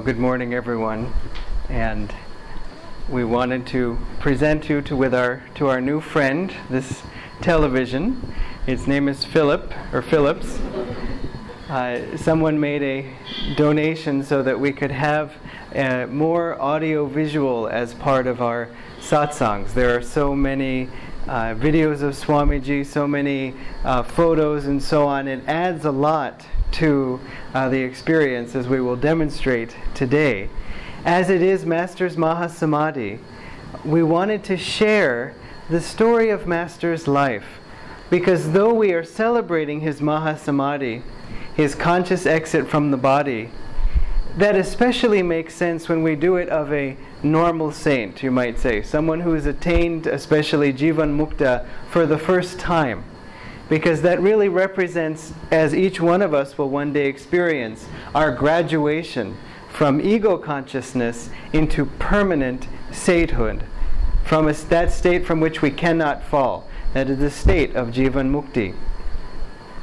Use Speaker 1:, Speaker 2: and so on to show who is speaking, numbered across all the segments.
Speaker 1: Well, good morning, everyone. And we wanted to present you to with our to our new friend this television. His name is Philip or Phillips. Uh, someone made a donation so that we could have uh, more audio visual as part of our satsangs. There are so many uh, videos of Swamiji, so many uh, photos, and so on. It adds a lot to uh, the experience as we will demonstrate today. As it is Master's Mahasamadhi, we wanted to share the story of Master's life because though we are celebrating his Mahasamadhi, his conscious exit from the body, that especially makes sense when we do it of a normal saint, you might say, someone who has attained, especially Jivan Mukta, for the first time because that really represents, as each one of us will one day experience, our graduation from ego consciousness into permanent sainthood, from a, that state from which we cannot fall. That is the state of Jivan Mukti.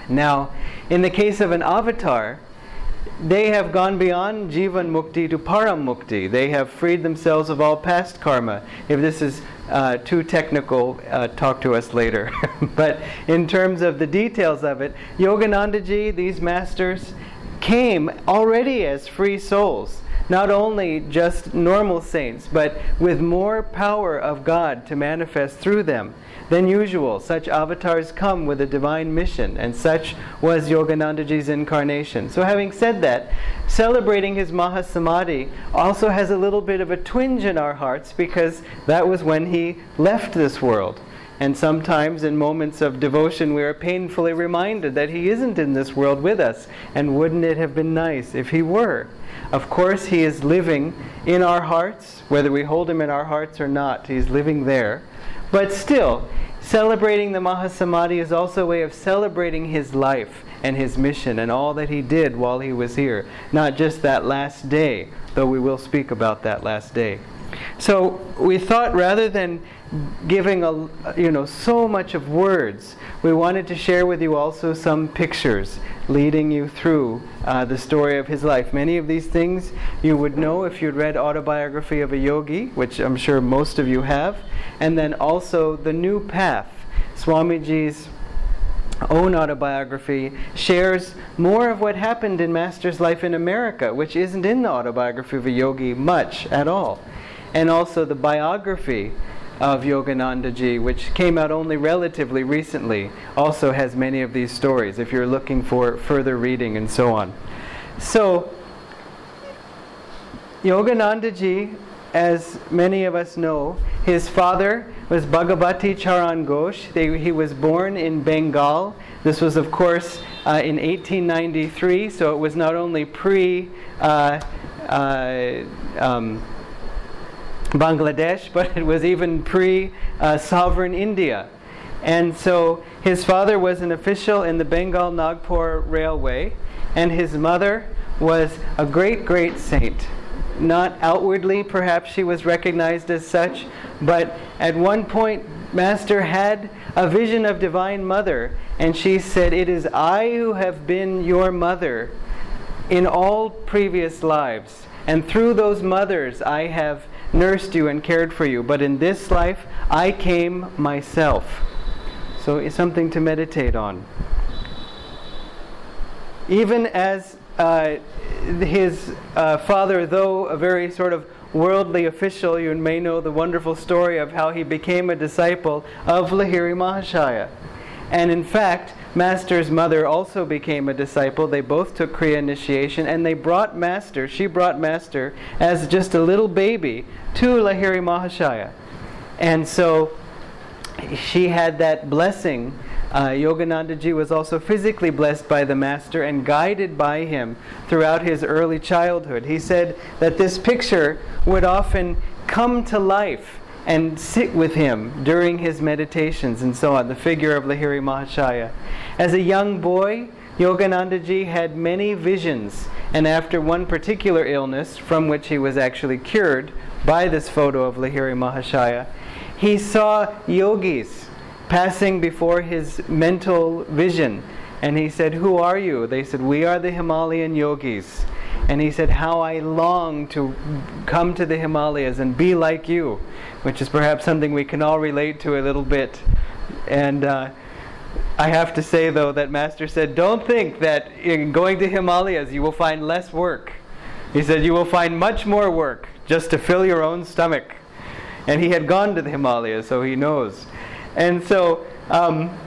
Speaker 1: Now, in the case of an avatar, they have gone beyond Jivan Mukti to Param Mukti. They have freed themselves of all past karma. If this is uh, too technical, uh, talk to us later. but in terms of the details of it, Yoganandaji, these masters, came already as free souls. Not only just normal saints, but with more power of God to manifest through them than usual. Such avatars come with a divine mission, and such was Yoganandaji's incarnation. So, having said that, celebrating his Mahasamadhi also has a little bit of a twinge in our hearts because that was when he left this world. And sometimes in moments of devotion, we are painfully reminded that He isn't in this world with us. And wouldn't it have been nice if He were? Of course, He is living in our hearts, whether we hold Him in our hearts or not, He's living there. But still, celebrating the Mahasamadhi is also a way of celebrating his life and his mission and all that he did while he was here, not just that last day, though we will speak about that last day. So we thought rather than giving a, you know so much of words, we wanted to share with you also some pictures leading you through uh, the story of his life. Many of these things you would know if you'd read Autobiography of a Yogi, which I'm sure most of you have, and then also The New Path, Swamiji's own autobiography shares more of what happened in Master's life in America, which isn't in the autobiography of a yogi much at all. And also the biography of Yoganandaji, which came out only relatively recently, also has many of these stories if you're looking for further reading and so on. So, Yoganandaji, as many of us know, his father was Bhagavati Charan Ghosh. They, he was born in Bengal. This was, of course, uh, in 1893, so it was not only pre. Uh, uh, um, Bangladesh, but it was even pre uh, sovereign India. And so his father was an official in the Bengal Nagpur Railway, and his mother was a great, great saint. Not outwardly, perhaps she was recognized as such, but at one point, Master had a vision of Divine Mother, and she said, It is I who have been your mother in all previous lives. And through those mothers, I have nursed you and cared for you, but in this life I came myself. So it's something to meditate on. Even as uh, his uh, father, though a very sort of worldly official, you may know the wonderful story of how he became a disciple of Lahiri Mahashaya. And in fact, Master's mother also became a disciple. They both took Kriya initiation and they brought Master, she brought Master as just a little baby to Lahiri Mahashaya. And so she had that blessing. Uh, Yoganandaji was also physically blessed by the Master and guided by him throughout his early childhood. He said that this picture would often come to life and sit with him during his meditations and so on, the figure of Lahiri Mahashaya. As a young boy, Yoganandaji had many visions, and after one particular illness, from which he was actually cured by this photo of Lahiri Mahashaya, he saw yogis passing before his mental vision. And he said, Who are you? They said, We are the Himalayan yogis. And he said, How I long to come to the Himalayas and be like you, which is perhaps something we can all relate to a little bit. And uh, I have to say, though, that Master said, Don't think that in going to Himalayas you will find less work. He said, You will find much more work just to fill your own stomach. And he had gone to the Himalayas, so he knows. And so, um,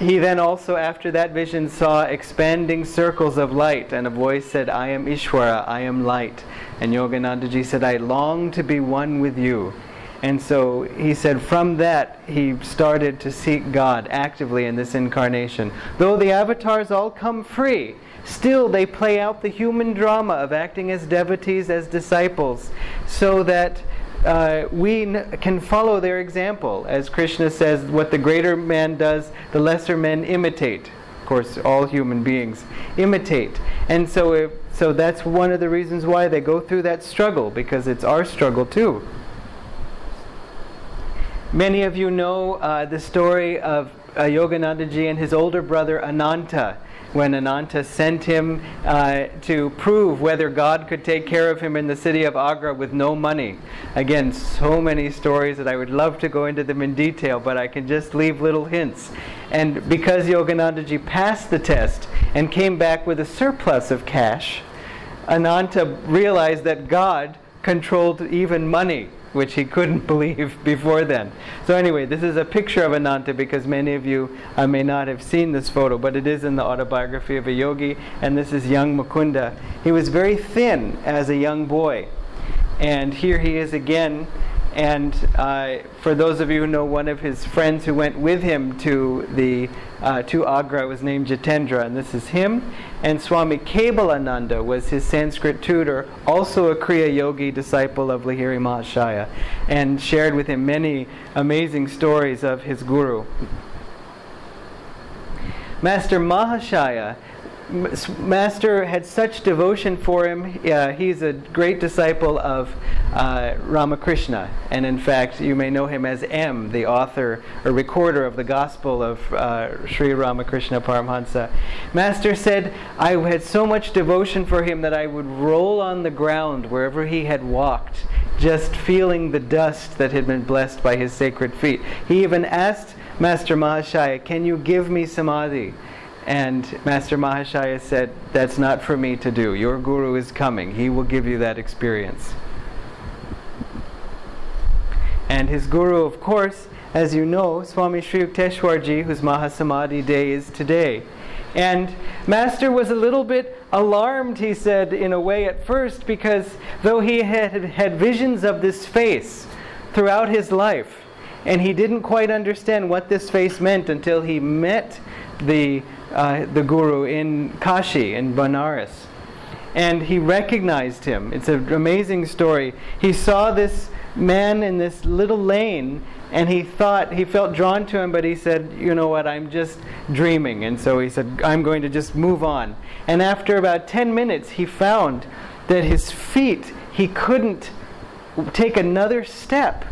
Speaker 1: he then also, after that vision, saw expanding circles of light, and a voice said, I am Ishwara, I am light. And Yoganandaji said, I long to be one with you. And so he said, from that, he started to seek God actively in this incarnation. Though the avatars all come free, still they play out the human drama of acting as devotees, as disciples, so that uh, we n- can follow their example. As Krishna says, what the greater man does, the lesser men imitate. Of course, all human beings imitate. And so, if, so that's one of the reasons why they go through that struggle, because it's our struggle too. Many of you know uh, the story of uh, Yoganandaji and his older brother Ananta when Ananta sent him uh, to prove whether God could take care of him in the city of Agra with no money. Again, so many stories that I would love to go into them in detail, but I can just leave little hints. And because Yoganandaji passed the test and came back with a surplus of cash, Ananta realized that God controlled even money which he couldn't believe before then. So, anyway, this is a picture of Ananta because many of you uh, may not have seen this photo, but it is in the autobiography of a yogi, and this is young Mukunda. He was very thin as a young boy, and here he is again and uh, for those of you who know one of his friends who went with him to the uh, to Agra was named Jitendra, and this is him. And Swami Kebalananda was his Sanskrit tutor, also a Kriya Yogi disciple of Lahiri Mahashaya, and shared with him many amazing stories of his guru. Master Mahashaya Master had such devotion for him. Uh, he's a great disciple of uh, Ramakrishna, and in fact, you may know him as M, the author or recorder of the Gospel of uh, Sri Ramakrishna Paramhansa. Master said, I had so much devotion for him that I would roll on the ground wherever he had walked, just feeling the dust that had been blessed by his sacred feet. He even asked Master Mahashaya, Can you give me samadhi? And Master Mahashaya said, That's not for me to do. Your guru is coming. He will give you that experience. And his guru, of course, as you know, Swami Sri Yukteswarji, whose Mahasamadhi day is today. And Master was a little bit alarmed, he said, in a way at first, because though he had had visions of this face throughout his life, and he didn't quite understand what this face meant until he met the uh, the guru in Kashi, in Banaras. And he recognized him. It's an amazing story. He saw this man in this little lane and he thought he felt drawn to him but he said you know what i'm just dreaming and so he said i'm going to just move on and after about 10 minutes he found that his feet he couldn't take another step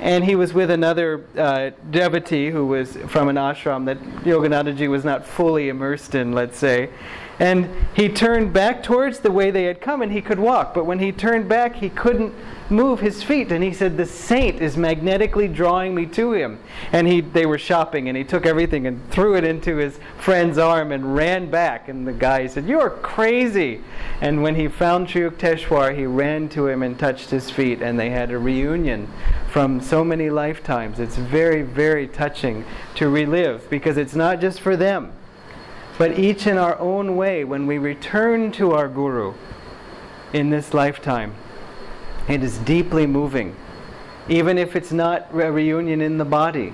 Speaker 1: and he was with another uh, devotee who was from an ashram that Yoganandaji was not fully immersed in, let's say. And he turned back towards the way they had come and he could walk. But when he turned back, he couldn't move his feet. And he said, The saint is magnetically drawing me to him. And he, they were shopping and he took everything and threw it into his friend's arm and ran back. And the guy said, You're crazy. And when he found Sri Yukteswar, he ran to him and touched his feet. And they had a reunion from so many lifetimes. It's very, very touching to relive because it's not just for them but each in our own way when we return to our Guru in this lifetime. It is deeply moving, even if it's not a reunion in the body.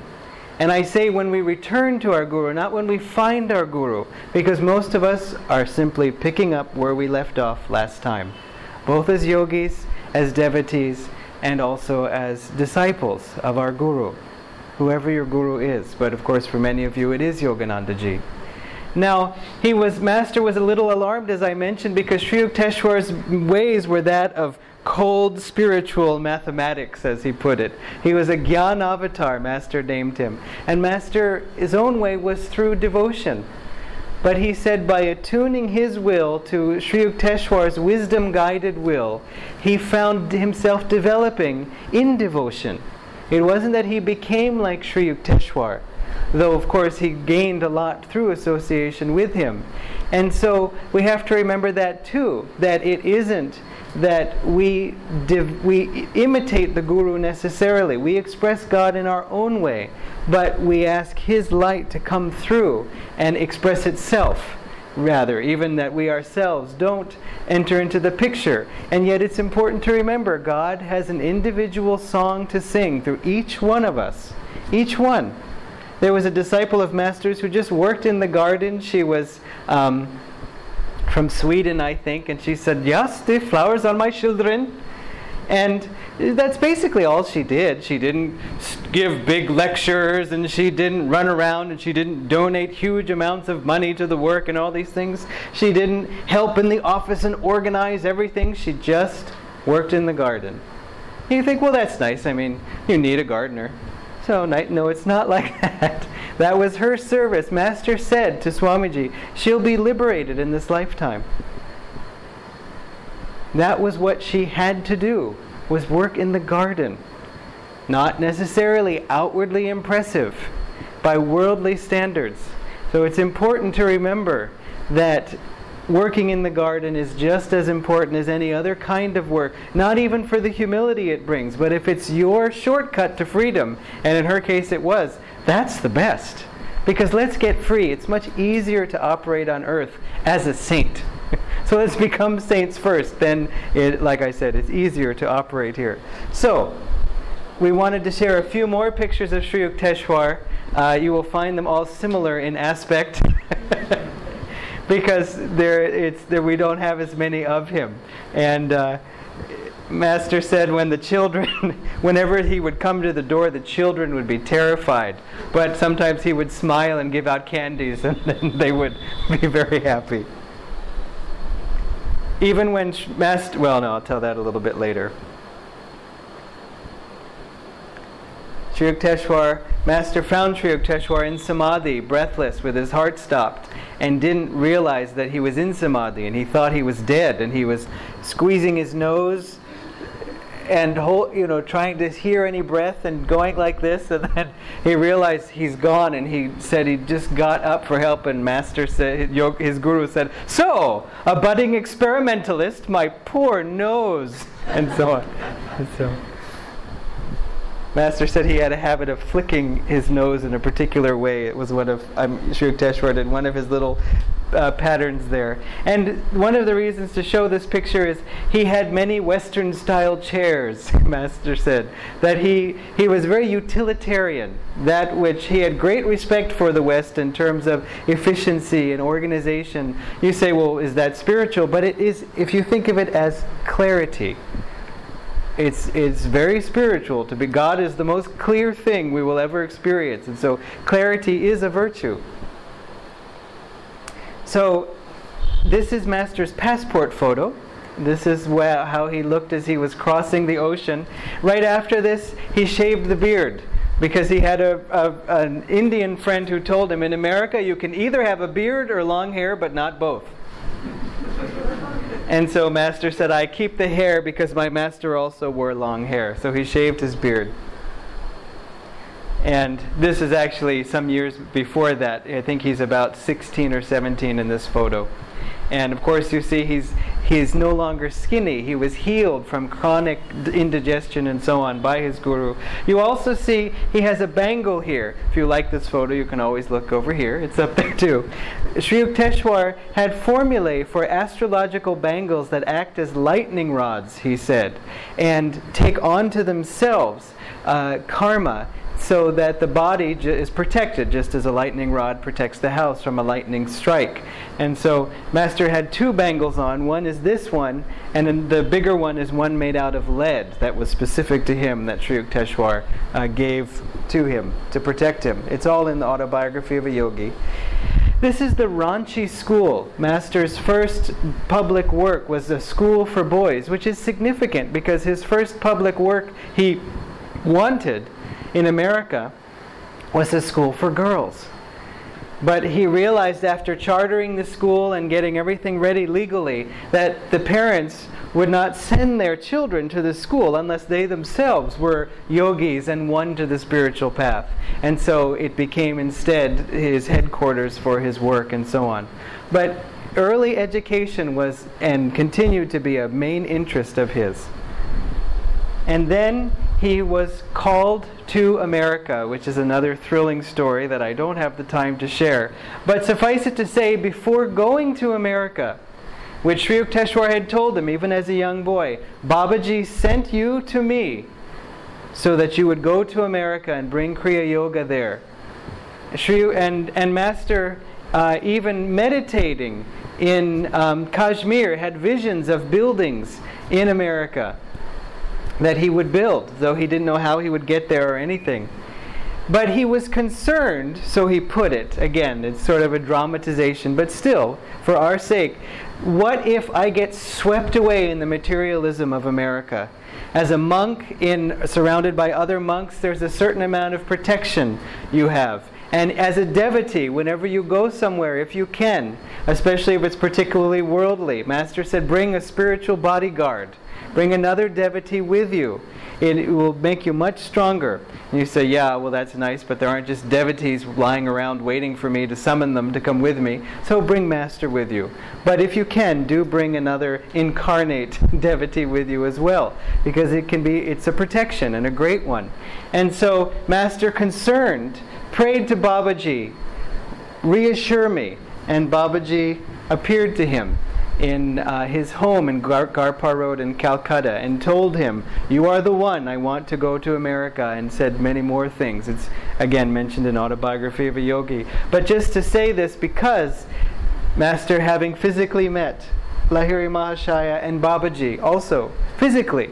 Speaker 1: And I say when we return to our Guru, not when we find our Guru, because most of us are simply picking up where we left off last time, both as yogis, as devotees, and also as disciples of our Guru, whoever your Guru is. But of course, for many of you, it is Yoganandaji. Now, he was master was a little alarmed, as I mentioned, because Sri Yukteswar's ways were that of cold spiritual mathematics, as he put it. He was a Gyan avatar, Master named him. And Master, his own way, was through devotion. but he said by attuning his will to Sri Yukteswar's wisdom guided will, he found himself developing in devotion. It wasn't that he became like Sri Yukteswar, though of course he gained a lot through association with him. And so we have to remember that too, that it isn't that we, div- we imitate the Guru necessarily. We express God in our own way, but we ask His light to come through and express itself, rather, even that we ourselves don't enter into the picture. And yet it's important to remember God has an individual song to sing through each one of us. Each one. There was a disciple of Master's who just worked in the garden. She was. Um, from Sweden, I think, and she said, Yes, the flowers are my children. And that's basically all she did. She didn't give big lectures and she didn't run around and she didn't donate huge amounts of money to the work and all these things. She didn't help in the office and organize everything. She just worked in the garden. You think, well, that's nice. I mean, you need a gardener. So, no, it's not like that. That was her service. Master said to Swamiji, she'll be liberated in this lifetime. That was what she had to do, was work in the garden. Not necessarily outwardly impressive by worldly standards. So it's important to remember that working in the garden is just as important as any other kind of work. Not even for the humility it brings, but if it's your shortcut to freedom, and in her case it was, that's the best. Because let's get free. It's much easier to operate on earth as a saint. so let's become saints first. Then, it, like I said, it's easier to operate here. So, we wanted to share a few more pictures of Sri Yukteswar. Uh, you will find them all similar in aspect. because there, it's, there, we don't have as many of him. And uh, Master said when the children, whenever he would come to the door, the children would be terrified. But sometimes he would smile and give out candies, and then they would be very happy. Even when Master, well, no, I'll tell that a little bit later. Sri Yukteswar, Master found Sri Yukteswar in Samadhi, breathless, with his heart stopped, and didn't realize that he was in Samadhi, and he thought he was dead, and he was squeezing his nose and hold, you know, trying to hear any breath and going like this, and then he realized he's gone, and he said he just got up for help, and Master said, his guru said, "So, a budding experimentalist, my poor nose," and so on. And so. Master said he had a habit of flicking his nose in a particular way. It was one of I'm sure Teshwar did one of his little uh, patterns there. And one of the reasons to show this picture is he had many Western style chairs, Master said. That he, he was very utilitarian, that which he had great respect for the West in terms of efficiency and organization. You say, well, is that spiritual? But it is, if you think of it as clarity. It's, it's very spiritual to be God is the most clear thing we will ever experience. And so clarity is a virtue. So this is Master's passport photo. This is where, how he looked as he was crossing the ocean. Right after this, he shaved the beard because he had a, a, an Indian friend who told him in America you can either have a beard or long hair, but not both. And so Master said, I keep the hair because my master also wore long hair. So he shaved his beard. And this is actually some years before that. I think he's about 16 or 17 in this photo. And of course, you see he's, he's no longer skinny. He was healed from chronic indigestion and so on by his guru. You also see he has a bangle here. If you like this photo, you can always look over here. It's up there too. Sri Yukteswar had formulae for astrological bangles that act as lightning rods, he said, and take onto themselves uh, karma so that the body is protected, just as a lightning rod protects the house from a lightning strike. And so, Master had two bangles on. One is this one, and then the bigger one is one made out of lead that was specific to him, that Sri Yukteswar uh, gave to him to protect him. It's all in the autobiography of a yogi. This is the Ranchi school. Master's first public work was a school for boys, which is significant because his first public work he wanted in America was a school for girls. But he realized after chartering the school and getting everything ready legally that the parents would not send their children to the school unless they themselves were yogis and won to the spiritual path. And so it became instead his headquarters for his work and so on. But early education was and continued to be a main interest of his. And then he was called to America, which is another thrilling story that I don't have the time to share. But suffice it to say, before going to America, which Sri Yukteswar had told him even as a young boy, Babaji sent you to me so that you would go to America and bring Kriya Yoga there. Sri, and, and Master, uh, even meditating in um, Kashmir, had visions of buildings in America that he would build, though he didn't know how he would get there or anything. But he was concerned, so he put it. Again, it's sort of a dramatization, but still, for our sake, what if I get swept away in the materialism of America? As a monk in surrounded by other monks, there's a certain amount of protection you have. And as a devotee, whenever you go somewhere, if you can, especially if it's particularly worldly, Master said, bring a spiritual bodyguard. Bring another devotee with you it will make you much stronger. And you say, yeah, well, that's nice, but there aren't just devotees lying around waiting for me to summon them to come with me. So bring Master with you. But if you can, do bring another incarnate devotee with you as well, because it can be, it's a protection and a great one. And so, Master, concerned, prayed to Babaji, reassure me. And Babaji appeared to him in uh, his home in Gar- Garpar Road in Calcutta and told him, You are the one, I want to go to America, and said many more things. It's again mentioned in Autobiography of a Yogi. But just to say this because Master, having physically met Lahiri Mahashaya and Babaji, also physically,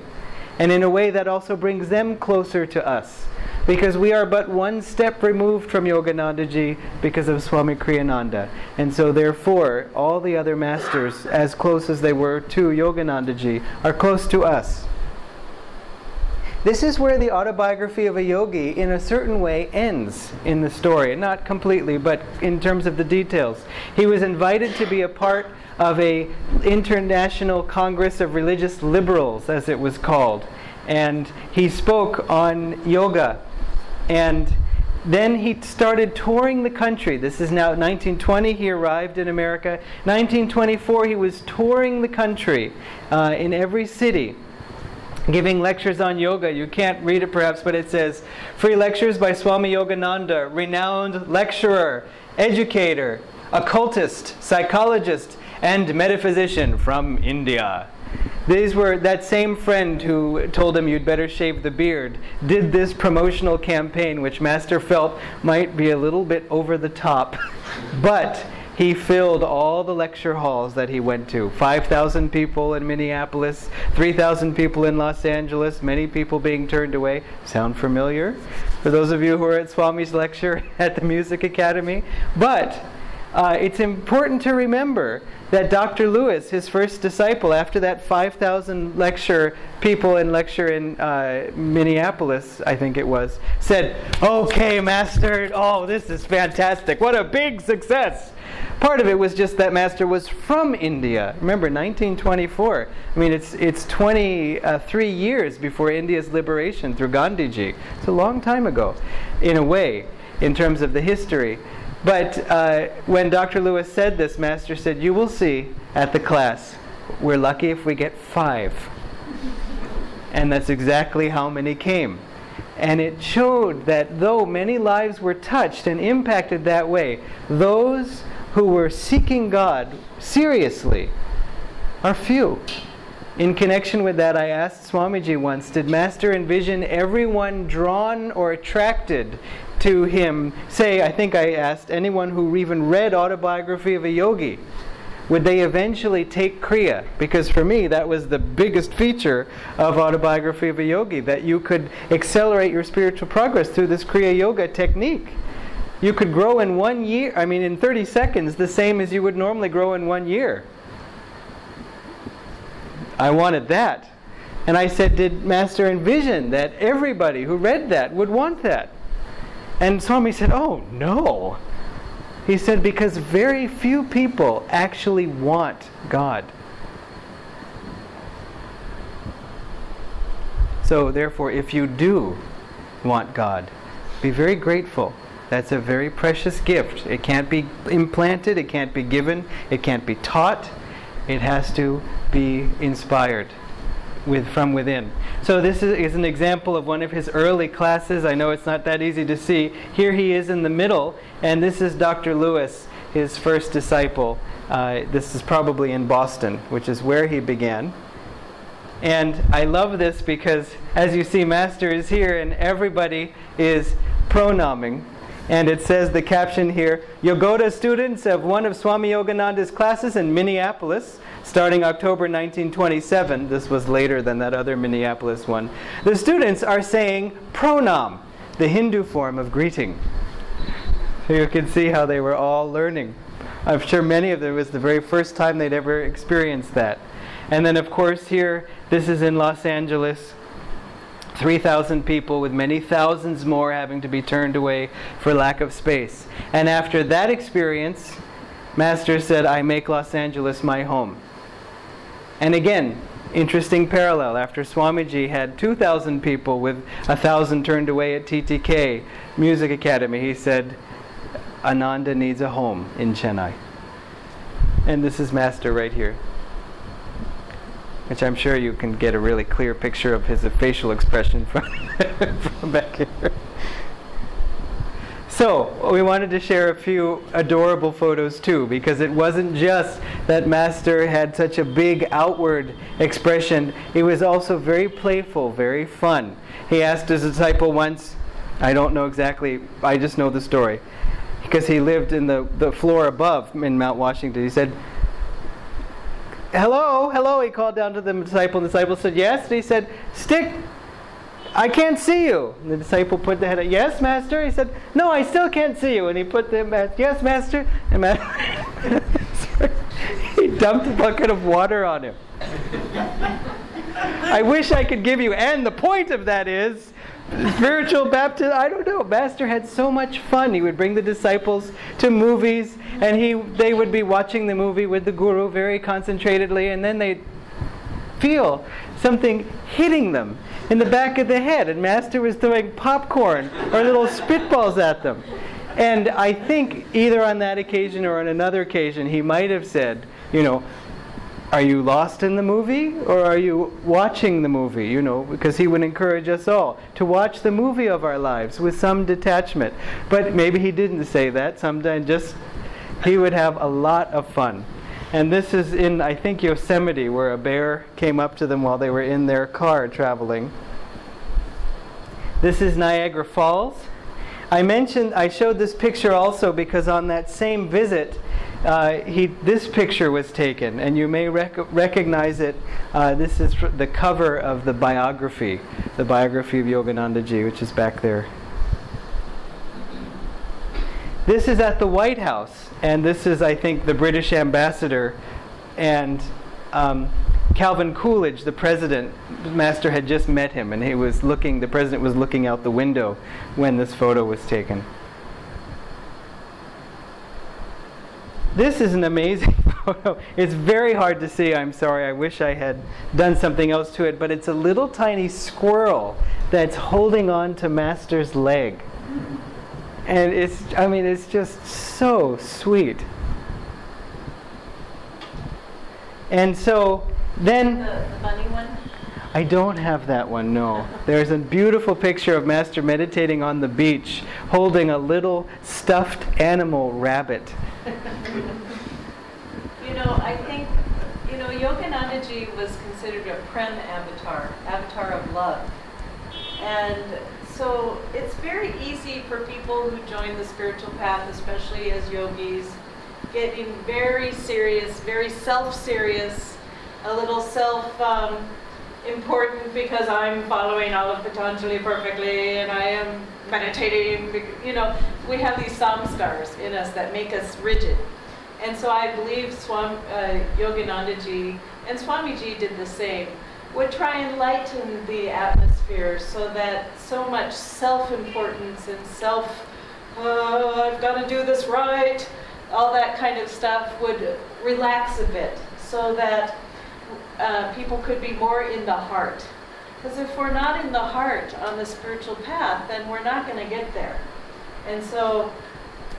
Speaker 1: and in a way that also brings them closer to us because we are but one step removed from Yoganandaji because of Swami Kriyananda. And so, therefore, all the other masters, as close as they were to Yoganandaji, are close to us. This is where the autobiography of a yogi, in a certain way, ends in the story. Not completely, but in terms of the details. He was invited to be a part of a international congress of religious liberals, as it was called, and he spoke on yoga and then he started touring the country. This is now 1920, he arrived in America. 1924, he was touring the country uh, in every city, giving lectures on yoga. You can't read it perhaps, but it says Free lectures by Swami Yogananda, renowned lecturer, educator, occultist, psychologist, and metaphysician from India. These were that same friend who told him you'd better shave the beard, did this promotional campaign, which Master felt might be a little bit over the top. but he filled all the lecture halls that he went to 5,000 people in Minneapolis, 3,000 people in Los Angeles, many people being turned away. Sound familiar? For those of you who are at Swami's lecture at the Music Academy. But uh, it's important to remember that Dr. Lewis, his first disciple, after that 5,000 lecture people in lecture in uh, Minneapolis, I think it was, said, "Okay, Master, oh, this is fantastic! What a big success!" Part of it was just that Master was from India. Remember, 1924. I mean, it's it's 23 uh, years before India's liberation through Gandhiji. It's a long time ago, in a way, in terms of the history. But uh, when Dr. Lewis said this, Master said, You will see at the class, we're lucky if we get five. And that's exactly how many came. And it showed that though many lives were touched and impacted that way, those who were seeking God seriously are few. In connection with that, I asked Swamiji once Did Master envision everyone drawn or attracted to him say, I think I asked anyone who even read Autobiography of a Yogi, would they eventually take Kriya? Because for me, that was the biggest feature of Autobiography of a Yogi, that you could accelerate your spiritual progress through this Kriya Yoga technique. You could grow in one year, I mean, in 30 seconds, the same as you would normally grow in one year. I wanted that. And I said, Did Master envision that everybody who read that would want that? And Swami said, Oh, no. He said, because very few people actually want God. So, therefore, if you do want God, be very grateful. That's a very precious gift. It can't be implanted, it can't be given, it can't be taught. It has to be inspired with from within. So this is, is, an example of one of his early classes. I know it's not that easy to see. Here he is in the middle, and this is Dr. Lewis, his first disciple. Uh, this is probably in Boston, which is where he began. And I love this because, as you see, Master is here, and everybody is pronaming. And it says the caption here Yogoda students of one of Swami Yogananda's classes in Minneapolis starting October 1927. This was later than that other Minneapolis one. The students are saying pronam, the Hindu form of greeting. So you can see how they were all learning. I'm sure many of them was the very first time they'd ever experienced that. And then, of course, here, this is in Los Angeles. 3,000 people, with many thousands more having to be turned away for lack of space. And after that experience, Master said, I make Los Angeles my home. And again, interesting parallel. After Swamiji had 2,000 people with 1,000 turned away at TTK Music Academy, he said, Ananda needs a home in Chennai. And this is Master right here. Which I'm sure you can get a really clear picture of his facial expression from, from back here. So, we wanted to share a few adorable photos too, because it wasn't just that Master had such a big outward expression, it was also very playful, very fun. He asked his disciple once, I don't know exactly, I just know the story, because he lived in the, the floor above in Mount Washington. He said, Hello, hello, he called down to the disciple, and the disciple said, Yes. And he said, Stick I can't see you. And the disciple put the head up. Yes, master. He said, No, I still can't see you. And he put the master. Yes, master. And master he dumped a bucket of water on him. I wish I could give you. And the point of that is spiritual baptism. I don't know. Master had so much fun. He would bring the disciples to movies, and he they would be watching the movie with the guru very concentratedly, and then they'd feel something hitting them in the back of the head, and Master was throwing popcorn or little spitballs at them. And I think either on that occasion or on another occasion, he might have said, you know, are you lost in the movie or are you watching the movie? You know, because he would encourage us all to watch the movie of our lives with some detachment. But maybe he didn't say that. Sometimes just he would have a lot of fun. And this is in, I think, Yosemite, where a bear came up to them while they were in their car traveling. This is Niagara Falls. I mentioned, I showed this picture also because on that same visit, uh, he, this picture was taken, and you may rec- recognize it. Uh, this is the cover of the biography, the biography of Yoganandaji, which is back there. This is at the White House and this is, I think, the British ambassador and um, Calvin Coolidge, the president. Master had just met him, and he was looking. The president was looking out the window when this photo was taken. This is an amazing photo. It's very hard to see. I'm sorry. I wish I had done something else to it, but it's a little tiny squirrel that's holding on to Master's leg and it's I mean it's just so sweet. And so then
Speaker 2: the, the bunny one.
Speaker 1: I don't have that one, no. There's a beautiful picture of Master meditating on the beach holding a little stuffed animal rabbit.
Speaker 2: you know, I think, you know, Yoganandaji was considered a Prem avatar, avatar of love. And so it's very easy for people who join the spiritual path, especially as yogis, getting very serious, very self-serious, a little self um, important because I'm following all of Patanjali perfectly and I am meditating. You know, we have these samskars in us that make us rigid. And so I believe Swam, uh, Yoganandaji and Swamiji did the same would try and lighten the atmosphere so that so much self-importance and self oh, I've got to do this right, all that kind of stuff would relax a bit so that uh, people could be more in the heart. Because if we're not in the heart on the spiritual path, then we're not going to get there. And so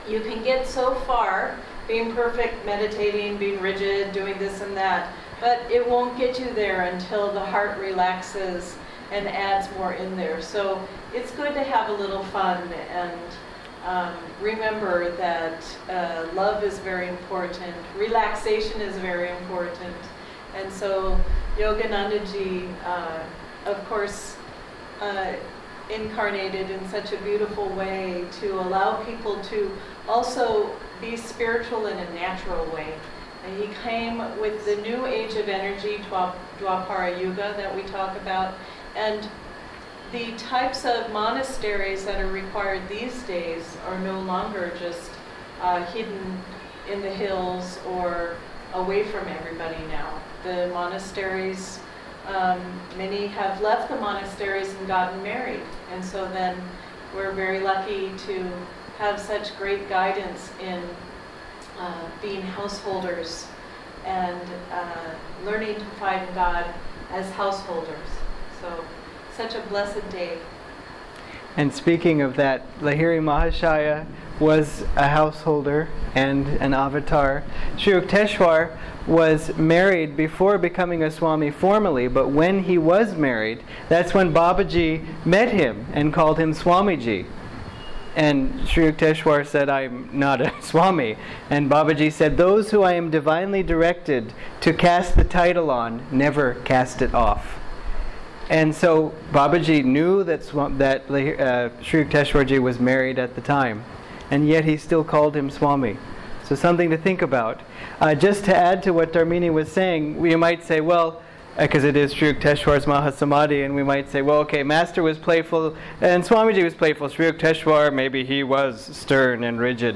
Speaker 2: you can get so far being perfect, meditating, being rigid, doing this and that, but it won't get you there until the heart relaxes and adds more in there. So it's good to have a little fun and um, remember that uh, love is very important, relaxation is very important, and so Yoganandaji, uh, of course, uh, incarnated in such a beautiful way to allow people to also be spiritual in a natural way. And he came with the new age of energy, Dwapara Yuga, that we talk about, and the types of monasteries that are required these days are no longer just uh, hidden in the hills or away from everybody now. The monasteries, um, many have left the monasteries and gotten married. And so then we're very lucky to have such great guidance in uh, being householders and uh, learning to find God as householders. So such a blessed day.
Speaker 1: And speaking of that, Lahiri Mahashaya was a householder and an avatar. Sri Yukteswar was married before becoming a Swami formally, but when he was married, that's when Babaji met him and called him Swamiji. And Sri Yukteswar said, I'm not a Swami. And Babaji said, Those who I am divinely directed to cast the title on never cast it off. And so Babaji knew that, that uh, Sri Yukteswarji was married at the time, and yet he still called him Swami. So something to think about. Uh, just to add to what Dharmini was saying, we might say, well, because uh, it is Sri Yukteswar's Mahasamadhi, and we might say, well, okay, Master was playful, and Swamiji was playful. Sri Yukteswar, maybe he was stern and rigid.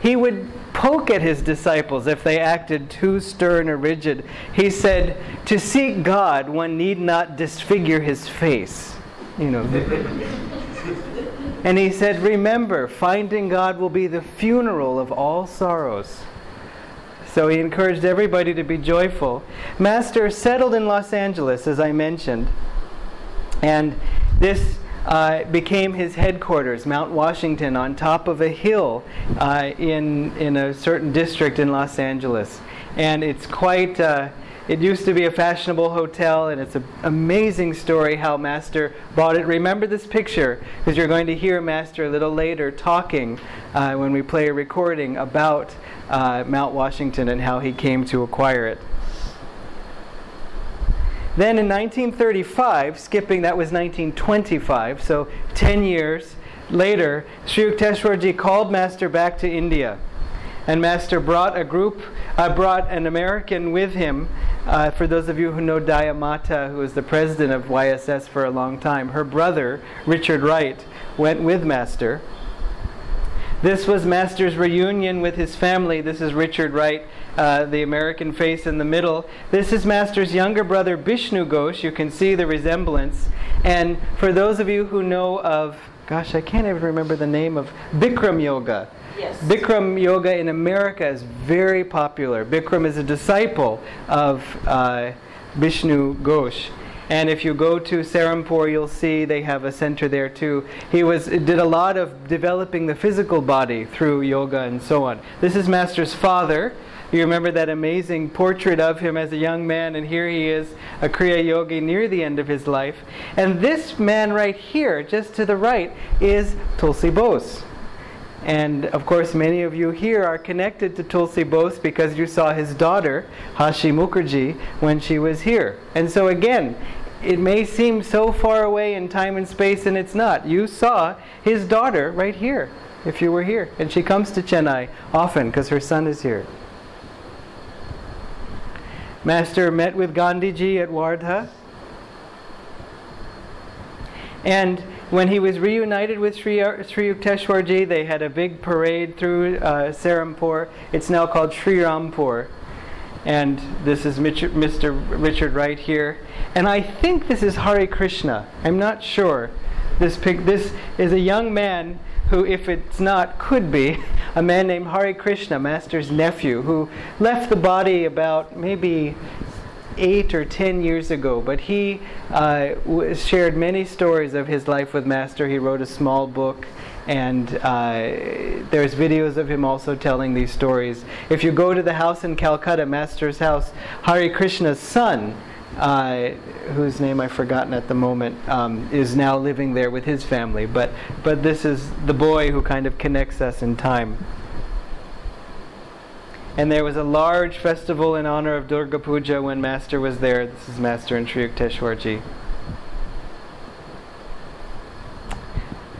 Speaker 1: He would poke at his disciples if they acted too stern or rigid. He said, To seek God, one need not disfigure his face. You know. and he said, Remember, finding God will be the funeral of all sorrows. So he encouraged everybody to be joyful. Master settled in Los Angeles, as I mentioned. And this uh, became his headquarters, Mount Washington, on top of a hill uh, in, in a certain district in Los Angeles. And it's quite, uh, it used to be a fashionable hotel, and it's an amazing story how Master bought it. Remember this picture, because you're going to hear Master a little later talking uh, when we play a recording about uh, Mount Washington and how he came to acquire it. Then in 1935, skipping that was 1925, so 10 years later, Sri Yukteswarji called Master back to India. And Master brought a group, uh, brought an American with him. Uh, for those of you who know Daya Mata, who was the president of YSS for a long time, her brother, Richard Wright, went with Master. This was Master's reunion with his family. This is Richard Wright, uh, the American face in the middle. This is Master's younger brother, Bishnu Ghosh. You can see the resemblance. And for those of you who know of, gosh, I can't even remember the name of Bikram Yoga.
Speaker 2: Yes.
Speaker 1: Bikram Yoga in America is very popular. Bikram is a disciple of uh, Bishnu Ghosh. And if you go to Serampore, you'll see they have a center there too. He was did a lot of developing the physical body through yoga and so on. This is Master's father. You remember that amazing portrait of him as a young man, and here he is, a Kriya Yogi near the end of his life. And this man right here, just to the right, is Tulsi Bose. And of course, many of you here are connected to Tulsi Bose because you saw his daughter, Hashi Mukherjee, when she was here. And so, again, it may seem so far away in time and space, and it's not. You saw his daughter right here, if you were here. And she comes to Chennai often because her son is here. Master met with Gandhiji at Wardha. And when he was reunited with Sri, Sri Yukteswarji, they had a big parade through uh, Serampore. It's now called Sri Rampur. And this is Mr. Richard Wright here. And I think this is Hari Krishna. I'm not sure. This, pic- this is a young man who, if it's not, could be a man named Hari Krishna, Master's nephew, who left the body about maybe eight or ten years ago. But he uh, shared many stories of his life with Master. He wrote a small book. And uh, there's videos of him also telling these stories. If you go to the house in Calcutta, Master's house, Hari Krishna's son, uh, whose name I've forgotten at the moment, um, is now living there with his family. But, but this is the boy who kind of connects us in time. And there was a large festival in honor of Durga Puja when Master was there. This is Master and Sri Yukteswarji.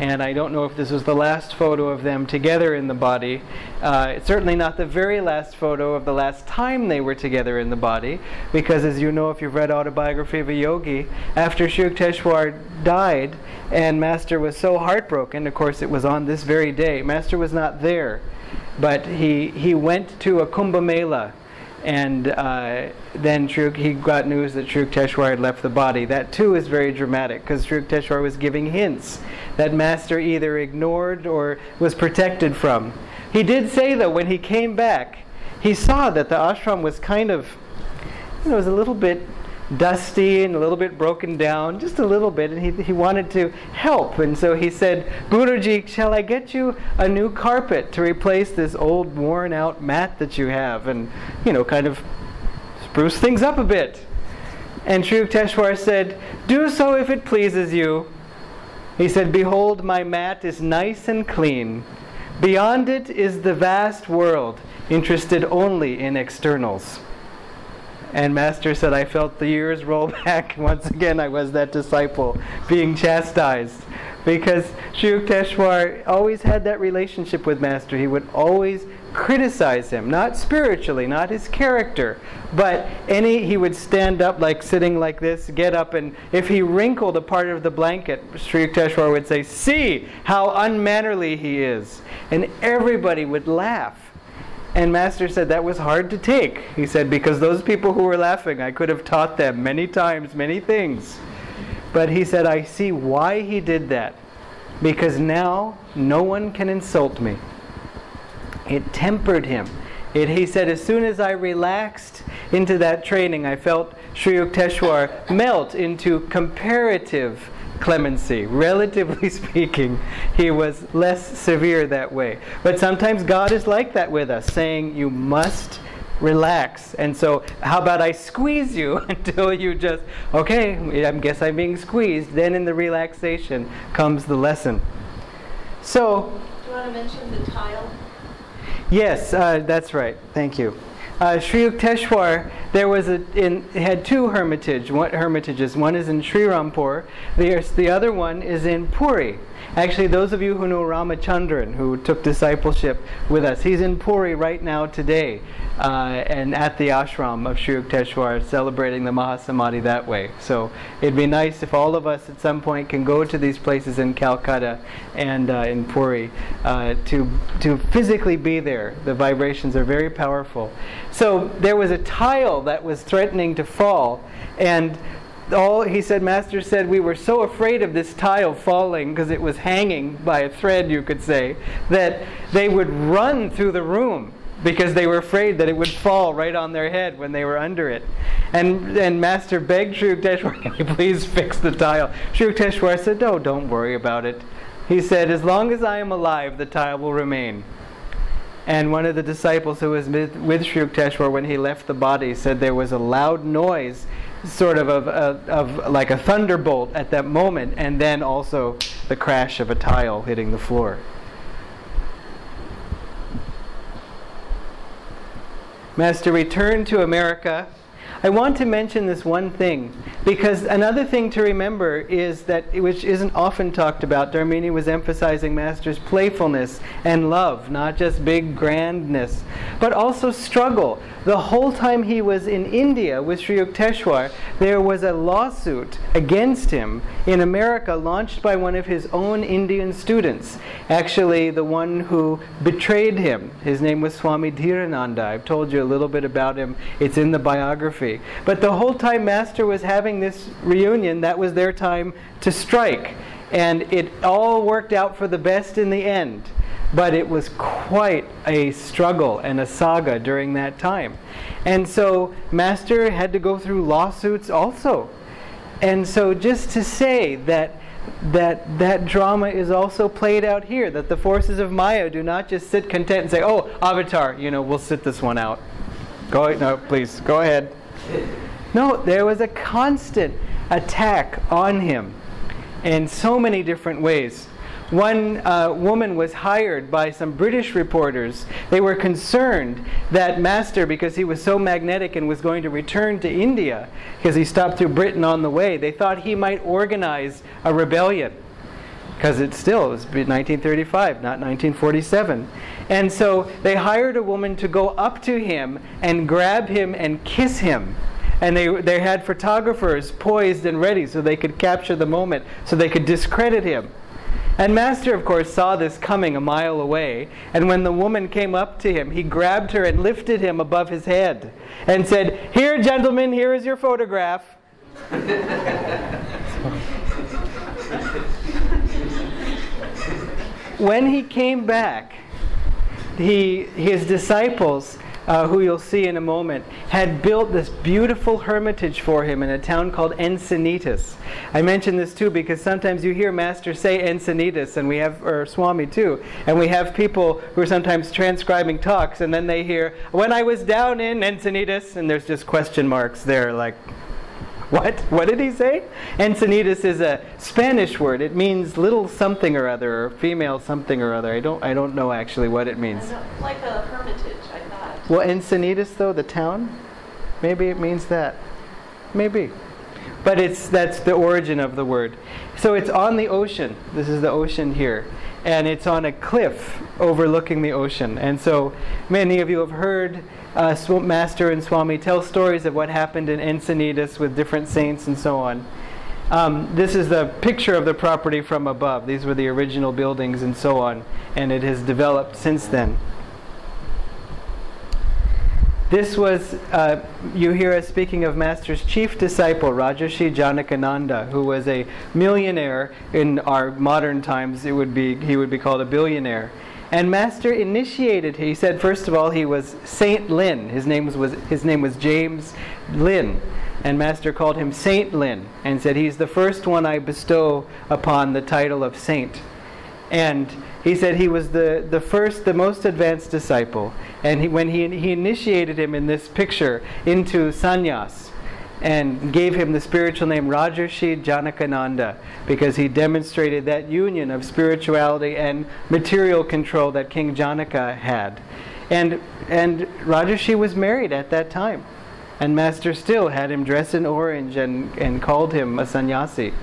Speaker 1: and I don't know if this was the last photo of them together in the body. Uh, it's certainly not the very last photo of the last time they were together in the body, because as you know, if you've read Autobiography of a Yogi, after Sri Yukteswar died and Master was so heartbroken, of course it was on this very day, Master was not there, but he, he went to a Kumbh Mela and uh, then Sri, he got news that Sri Yukteswar had left the body. That too is very dramatic because Sri Yukteswar was giving hints that Master either ignored or was protected from. He did say, though, when he came back, he saw that the ashram was kind of, you know, was a little bit dusty and a little bit broken down, just a little bit, and he, he wanted to help. And so he said, Guruji, shall I get you a new carpet to replace this old worn out mat that you have? And, you know, kind of spruce things up a bit. And Sri Yukteswar said, Do so if it pleases you. He said, Behold, my mat is nice and clean. Beyond it is the vast world, interested only in externals. And Master said, I felt the years roll back. Once again, I was that disciple being chastised. Because Sri Yukteswar always had that relationship with Master. He would always criticize him, not spiritually, not his character, but any he would stand up like sitting like this, get up, and if he wrinkled a part of the blanket, Sri Yukteswar would say, "See how unmannerly he is," and everybody would laugh. And Master said that was hard to take. He said, because those people who were laughing, I could have taught them many times, many things. But he said, I see why he did that. Because now no one can insult me. It tempered him. It, he said, as soon as I relaxed into that training, I felt Sri Yukteswar melt into comparative clemency. Relatively speaking, he was less severe that way. But sometimes God is like that with us, saying, You must relax. And so, how about I squeeze you until you just, okay, I guess I'm being squeezed. Then in the relaxation comes the lesson. So,
Speaker 2: do you want to mention the tile?
Speaker 1: Yes, uh, that's right. Thank you. Uh, Sri Yukteswar, there was a in had two hermitage, one, hermitages. One is in Sri Rampur. The, the other one is in Puri. Actually, those of you who know Ramachandran, who took discipleship with us, he's in Puri right now today, uh, and at the ashram of Sri Yukteswar, celebrating the Mahasamadhi that way. So it'd be nice if all of us at some point can go to these places in Calcutta and uh, in Puri uh, to to physically be there. The vibrations are very powerful. So there was a tile that was threatening to fall, and all he said, Master said, we were so afraid of this tile falling because it was hanging by a thread, you could say, that they would run through the room because they were afraid that it would fall right on their head when they were under it. And, and Master begged Sri Yukteswar, can you please fix the tile? Sri Yukteswar said, no, don't worry about it. He said, as long as I am alive, the tile will remain. And one of the disciples who was with, with Sri Yukteswar when he left the body said there was a loud noise sort of, of, of, of like a thunderbolt at that moment, and then also the crash of a tile hitting the floor. Master returned to America I want to mention this one thing because another thing to remember is that, which isn't often talked about, Dharmini was emphasizing Master's playfulness and love, not just big grandness, but also struggle. The whole time he was in India with Sri Yukteswar, there was a lawsuit against him in America launched by one of his own Indian students. Actually, the one who betrayed him. His name was Swami Dhirananda. I've told you a little bit about him, it's in the biography. But the whole time Master was having this reunion, that was their time to strike. And it all worked out for the best in the end. But it was quite a struggle and a saga during that time. And so Master had to go through lawsuits also. And so just to say that that that drama is also played out here that the forces of maya do not just sit content and say oh avatar you know we'll sit this one out go ahead no please go ahead no there was a constant attack on him in so many different ways one uh, woman was hired by some British reporters. They were concerned that Master, because he was so magnetic and was going to return to India, because he stopped through Britain on the way, they thought he might organize a rebellion. Because it still was 1935, not 1947. And so they hired a woman to go up to him and grab him and kiss him and they, they had photographers poised and ready so they could capture the moment, so they could discredit him. And Master, of course, saw this coming a mile away. And when the woman came up to him, he grabbed her and lifted him above his head and said, Here, gentlemen, here is your photograph. when he came back, he, his disciples uh, who you'll see in a moment, had built this beautiful hermitage for him in a town called Encinitas. I mention this too because sometimes you hear Master say Encinitas, and we have, or Swami too, and we have people who are sometimes transcribing talks, and then they hear, when I was down in Encinitas, and there's just question marks there, like, what? What did he say? Encinitas is a Spanish word. It means little something or other, or female something or other. I don't, I don't know actually what it means.
Speaker 2: Like a hermitage.
Speaker 1: Well, Encinitas, though, the town, maybe it means that. Maybe. But it's that's the origin of the word. So it's on the ocean. This is the ocean here. And it's on a cliff overlooking the ocean. And so many of you have heard uh, Master and Swami tell stories of what happened in Encinitas with different saints and so on. Um, this is the picture of the property from above. These were the original buildings and so on. And it has developed since then. This was, uh, you hear us speaking of Master's chief disciple, Rajarshi Janakananda, who was a millionaire in our modern times. It would be, he would be called a billionaire. And Master initiated, he said, first of all, he was Saint Lynn. His name was, his name was James Lynn. And Master called him Saint Lynn and said, He's the first one I bestow upon the title of saint. And he said he was the, the first, the most advanced disciple. And he, when he, he initiated him in this picture into sannyas and gave him the spiritual name Rajarshi Janakananda because he demonstrated that union of spirituality and material control that King Janaka had. And, and Rajarshi was married at that time. And Master still had him dressed in orange and, and called him a sannyasi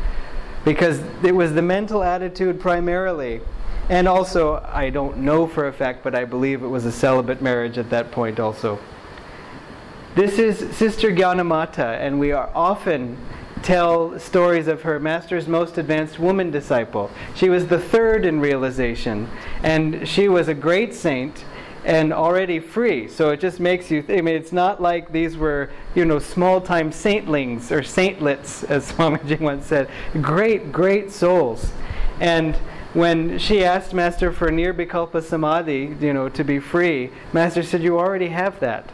Speaker 1: because it was the mental attitude primarily. And also, I don't know for a fact, but I believe it was a celibate marriage at that point also. This is Sister Gyanamata, and we are often tell stories of her master's most advanced woman disciple. She was the third in realization, and she was a great saint and already free. So it just makes you. I mean, it's not like these were, you know, small-time saintlings or saintlets, as Swamiji once said. Great, great souls, and when she asked Master for Nirvikalpa Samadhi, you know, to be free, Master said, "You already have that."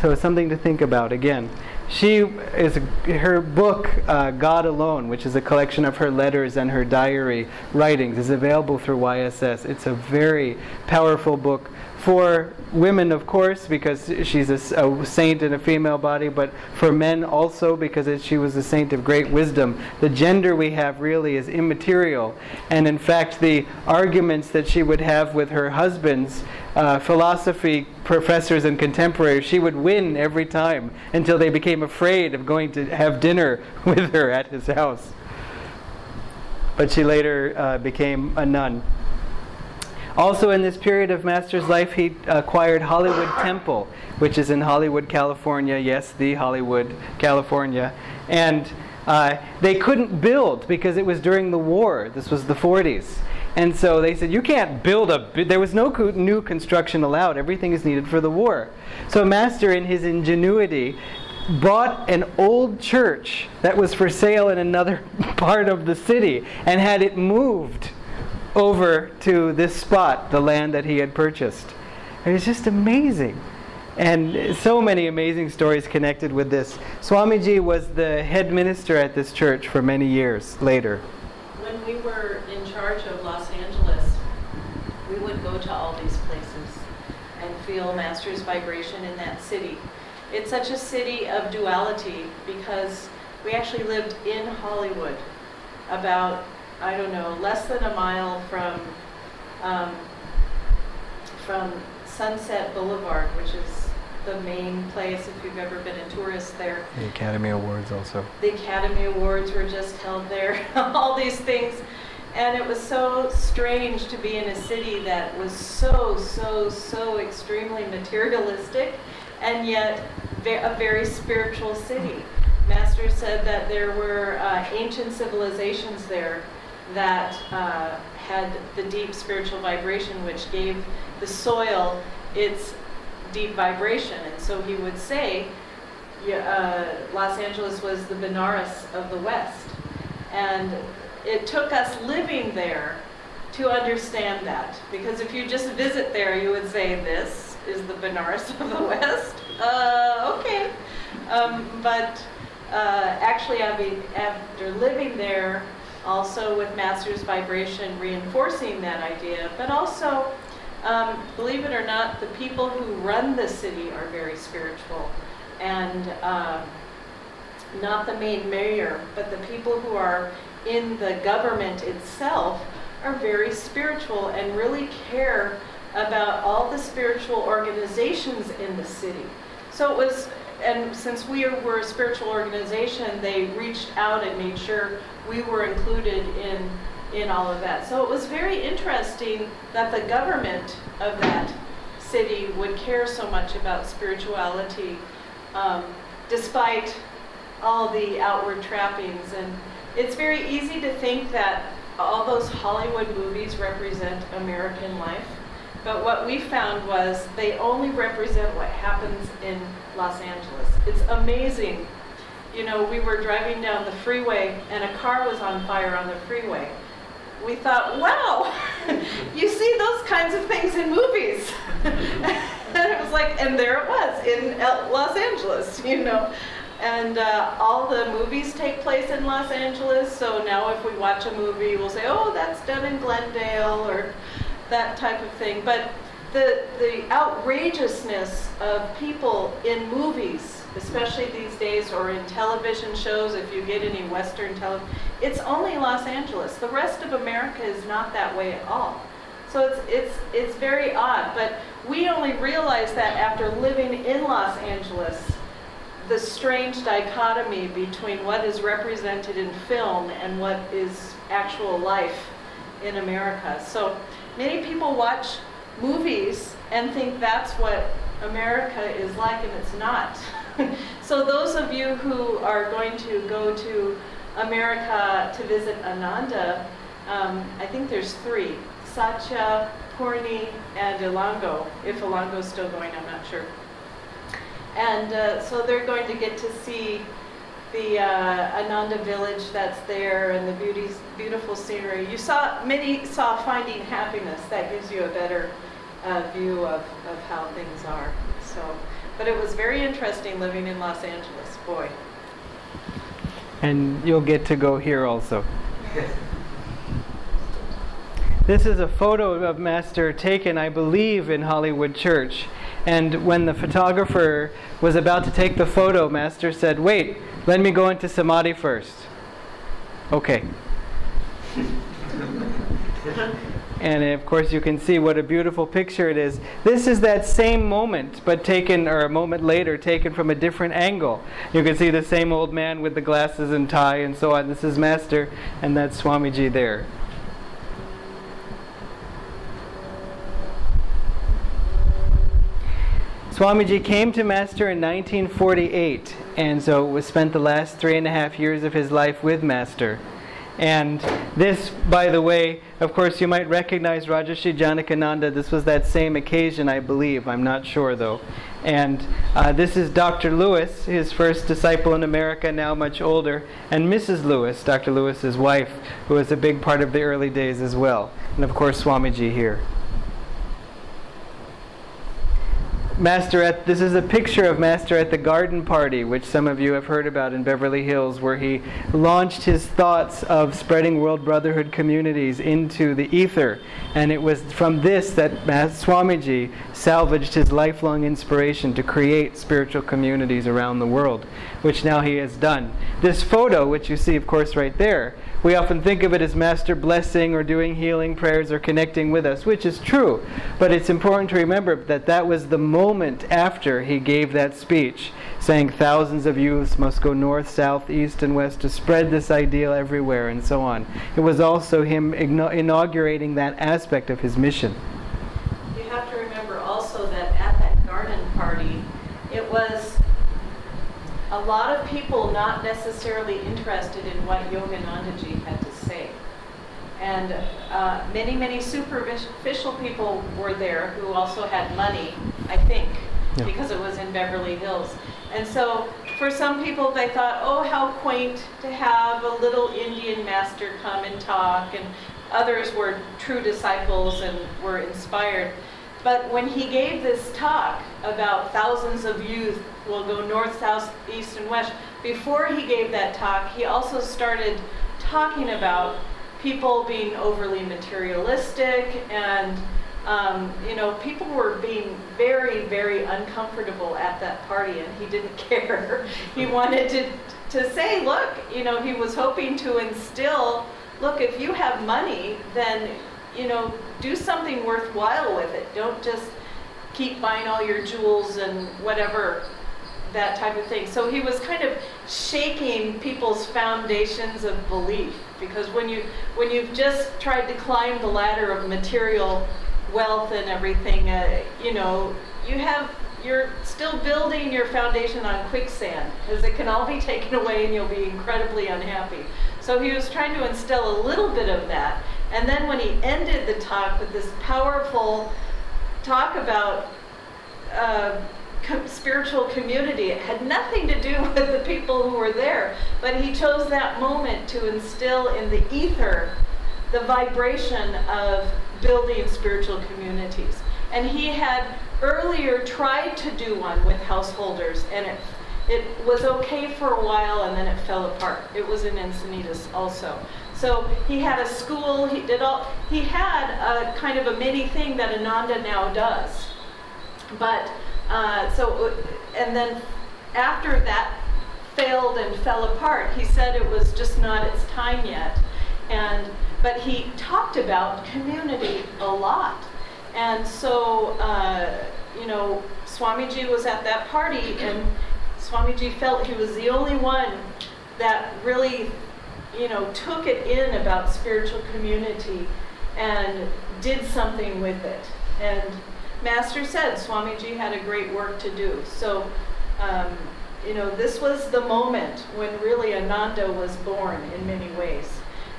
Speaker 1: So it's something to think about again. She is her book uh, God Alone, which is a collection of her letters and her diary writings, is available through YSS. It's a very powerful book for women, of course, because she's a, a, saint in a female body, but for men also because it, she was a saint of great wisdom. The gender we have really is immaterial. And in fact, the arguments that she would have with her husbands, uh, philosophy professors and contemporaries, she would win every time until they became afraid of going to have dinner with her at his house. But she later uh, became a nun. Also, in this period of Master's life, he acquired Hollywood Temple, which is in Hollywood, California. Yes, the Hollywood, California. And uh, they couldn't build because it was during the war. This was the 40s. And so they said, You can't build a. There was no new construction allowed. Everything is needed for the war. So, Master, in his ingenuity, bought an old church that was for sale in another part of the city and had it moved over to this spot, the land that he had purchased. It was just amazing. And so many amazing stories connected with this. Swamiji was the head minister at this church for many years later.
Speaker 2: When we were in charge of Los Angeles, we would go to all these places and feel Master's vibration in that city. It's such a city of duality because we actually lived in Hollywood, about, I don't know, less than a mile from, um, from Sunset Boulevard, which is the main place if you've ever been a tourist there.
Speaker 1: The Academy Awards also.
Speaker 2: The Academy Awards were just held there, all these things. And it was so strange to be in a city that was so, so, so extremely materialistic and yet a very spiritual city. Master said that there were uh, ancient civilizations there that uh, had the deep spiritual vibration, which gave the soil its deep vibration. And so he would say, uh, Los Angeles was the Benares of the West. And it took us living there to understand that. Because if you just visit there, you would say, this is the Benares of the West. Uh, okay. Um, but uh, actually, I mean, after living there, also with Master's vibration reinforcing that idea, but also um, believe it or not, the people who run the city are very spiritual. And um, not the main mayor, but the people who are in the government itself are very spiritual and really care about all the spiritual organizations in the city. So it was, and since we were a spiritual organization, they reached out and made sure we were included in in all of that. So it was very interesting that the government of that city would care so much about spirituality, um, despite all the outward trappings. And it's very easy to think that all those Hollywood movies represent American life. But what we found was they only represent what happens in Los Angeles. It's amazing. You know, we were driving down the freeway and a car was on fire on the freeway we thought, wow, you see those kinds of things in movies. and it was like, and there it was in Los Angeles, you know. And uh, all the movies take place in Los Angeles, so now if we watch a movie, we'll say, oh, that's done in Glendale, or that type of thing. But the, the outrageousness of people in movies especially these days, or in television shows, if you get any Western television, it's only Los Angeles. The rest of America is not that way at all. So it's, it's, it's very odd, but we only realize that after living in Los Angeles, the strange dichotomy between what is represented in film and what is actual life in America. So many people watch movies and think that's what America is like, and it's not. so those of you who are going to go to America to visit Ananda, um, I think there's three, Satya, Purni, and Ilango. If Ilango's still going, I'm not sure. And uh, so they're going to get to see the uh, Ananda village that's there and the beauties, beautiful scenery. You saw, many saw Finding Happiness. That gives you a better uh, view of, of how things are. So. But it was very interesting living in Los Angeles, boy.
Speaker 1: And you'll get to go here also. this is a photo of Master taken, I believe, in Hollywood Church. And when the photographer was about to take the photo, Master said, Wait, let me go into Samadhi first. Okay. And of course, you can see what a beautiful picture it is. This is that same moment, but taken, or a moment later, taken from a different angle. You can see the same old man with the glasses and tie and so on. This is Master, and that's Swamiji there. Swamiji came to Master in 1948, and so was spent the last three and a half years of his life with Master. And this, by the way, of course, you might recognize Rajarshi Janakananda. This was that same occasion, I believe. I'm not sure, though. And uh, this is Dr. Lewis, his first disciple in America, now much older, and Mrs. Lewis, Dr. Lewis's wife, who was a big part of the early days as well. And of course, Swamiji here. Master at this is a picture of Master at the garden party, which some of you have heard about in Beverly Hills, where he launched his thoughts of spreading world brotherhood communities into the ether. And it was from this that Swamiji salvaged his lifelong inspiration to create spiritual communities around the world, which now he has done. This photo, which you see, of course, right there, we often think of it as Master blessing or doing healing prayers or connecting with us, which is true. But it's important to remember that that was the moment after he gave that speech, saying thousands of youths must go north, south, east, and west to spread this ideal everywhere, and so on. It was also him inaugurating that aspect of his mission.
Speaker 2: You have to remember also that at that garden party, it was a lot of people not necessarily interested in what Yoganandaji had to say. And uh, many, many superficial people were there who also had money, I think, yeah. because it was in Beverly Hills. And so for some people, they thought, oh, how quaint to have a little Indian master come and talk. And others were true disciples and were inspired. But when he gave this talk about thousands of youth will go north, south, east, and west, before he gave that talk, he also started talking about people being overly materialistic and um, you know, people were being very, very uncomfortable at that party, and he didn't care. he wanted to to say, look, you know, he was hoping to instill, look, if you have money, then you know, do something worthwhile with it. Don't just keep buying all your jewels and whatever, that type of thing. So he was kind of shaking people's foundations of belief because when you when you've just tried to climb the ladder of material wealth and everything, uh, you know, you have you're still building your foundation on quicksand because it can all be taken away and you'll be incredibly unhappy. So he was trying to instill a little bit of that. And then when he ended the talk with this powerful talk about uh, co- spiritual community, it had nothing to do with the people who were there, but he chose that moment to instill in the ether the vibration of building spiritual communities. And he had earlier tried to do one with householders, and it it was okay for a while and then it fell apart. It was in Encinitas also. So he had a school, he did all, he had a kind of a mini thing that Ananda now does. But, uh, so, and then after that failed and fell apart, he said it was just not its time yet. And, but he talked about community a lot. And so, uh, you know, Swamiji was at that party and Swamiji felt he was the only one that really you know, took it in about spiritual community and did something with it. And Master said Swamiji had a great work to do. So, um, you know, this was the moment when really Ananda was born in many ways.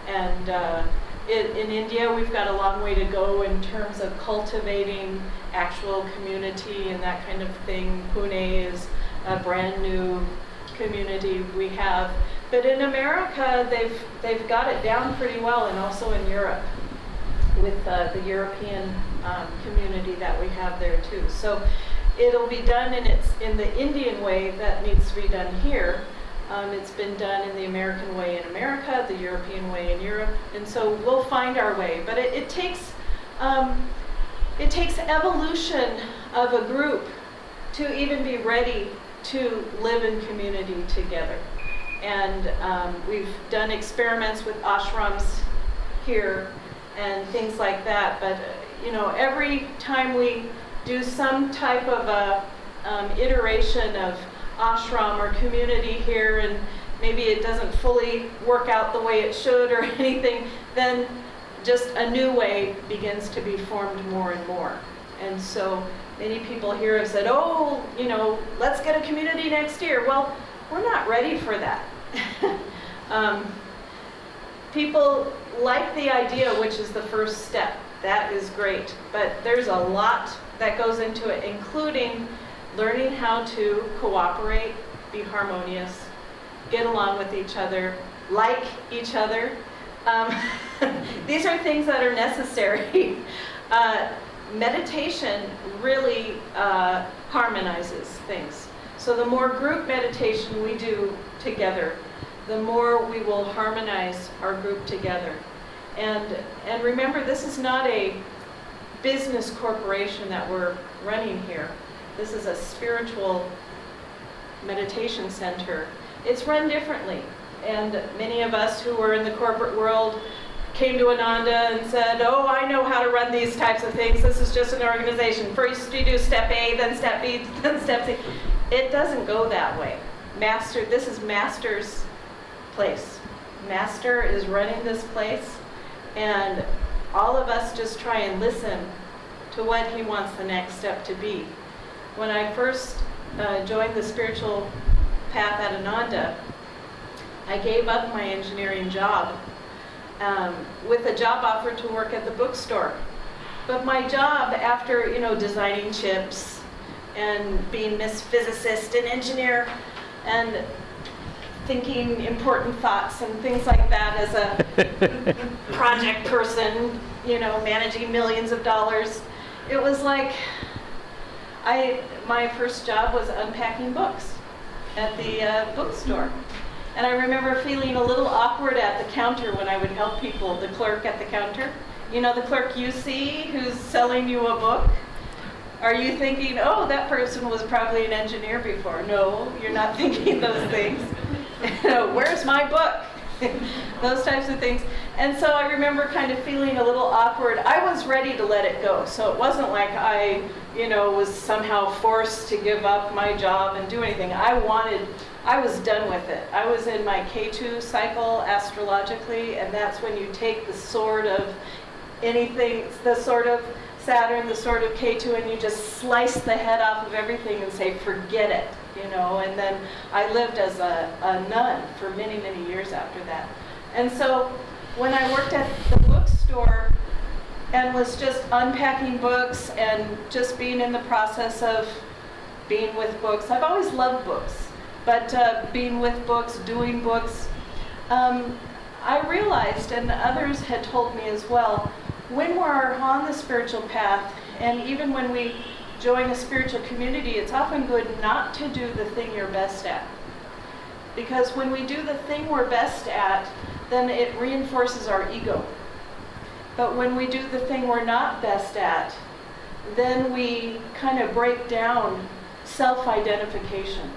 Speaker 2: And uh, in India, we've got a long way to go in terms of cultivating actual community and that kind of thing. Pune is a brand new community we have but in America, they've, they've got it down pretty well, and also in Europe with uh, the European um, community that we have there too. So it'll be done in, its, in the Indian way that needs to be done here. Um, it's been done in the American way in America, the European way in Europe, and so we'll find our way. But it, it takes um, it takes evolution of a group to even be ready to live in community together. And um, we've done experiments with ashrams here and things like that. But, you know, every time we do some type of a um, iteration of ashram or community here and maybe it doesn't fully work out the way it should or anything, then just a new way begins to be formed more and more. And so many people here have said, oh, you know, let's get a community next year. Well, we're not ready for that. um, people like the idea, which is the first step. That is great. But there's a lot that goes into it, including learning how to cooperate, be harmonious, get along with each other, like each other. Um, these are things that are necessary. Uh, meditation really uh, harmonizes things. So the more group meditation we do together, the more we will harmonize our group together. And, and remember, this is not a business corporation that we're running here. This is a spiritual meditation center. It's run differently. And many of us who were in the corporate world came to Ananda and said, oh, I know how to run these types of things. This is just an organization. First you do step A, then step B, then step C. It doesn't go that way. Master, this is Master's place. Master is running this place, and all of us just try and listen to what he wants the next step to be. When I first uh, joined the spiritual path at Ananda, I gave up my engineering job um, with a job offer to work at the bookstore. But my job after, you know, designing chips and being Miss Physicist and engineer and thinking important thoughts and things like that as a project person, you know, managing millions of dollars. It was like I my first job was unpacking books at the uh, bookstore. And I remember feeling a little awkward at the counter when I would help people, the clerk at the counter. You know, the clerk you see who's selling you a book? Are you thinking, oh, that person was probably an engineer before? No, you're not thinking those things. Where's my book? those types of things. And so I remember kind of feeling a little awkward. I was ready to let it go. So it wasn't like I, you know, was somehow forced to give up my job and do anything. I wanted, I was done with it. I was in my Ketu cycle astrologically, and that's when you take the sword of anything, the sort of Saturn, the sword of Ketu, and you just slice the head off of everything and say, forget it you know, and then I lived as a, a nun for many, many years after that. And so when I worked at the bookstore and was just unpacking books and just being in the process of being with books, I've always loved books, but uh, being with books, doing books, um, I realized, and others had told me as well, when we're on the spiritual path, and even when we join a spiritual community, it's often good not to do the thing you're best at. Because when we do the thing we're best at, then it reinforces our ego. But when we do the thing we're not best at, then we kind of break down self identification.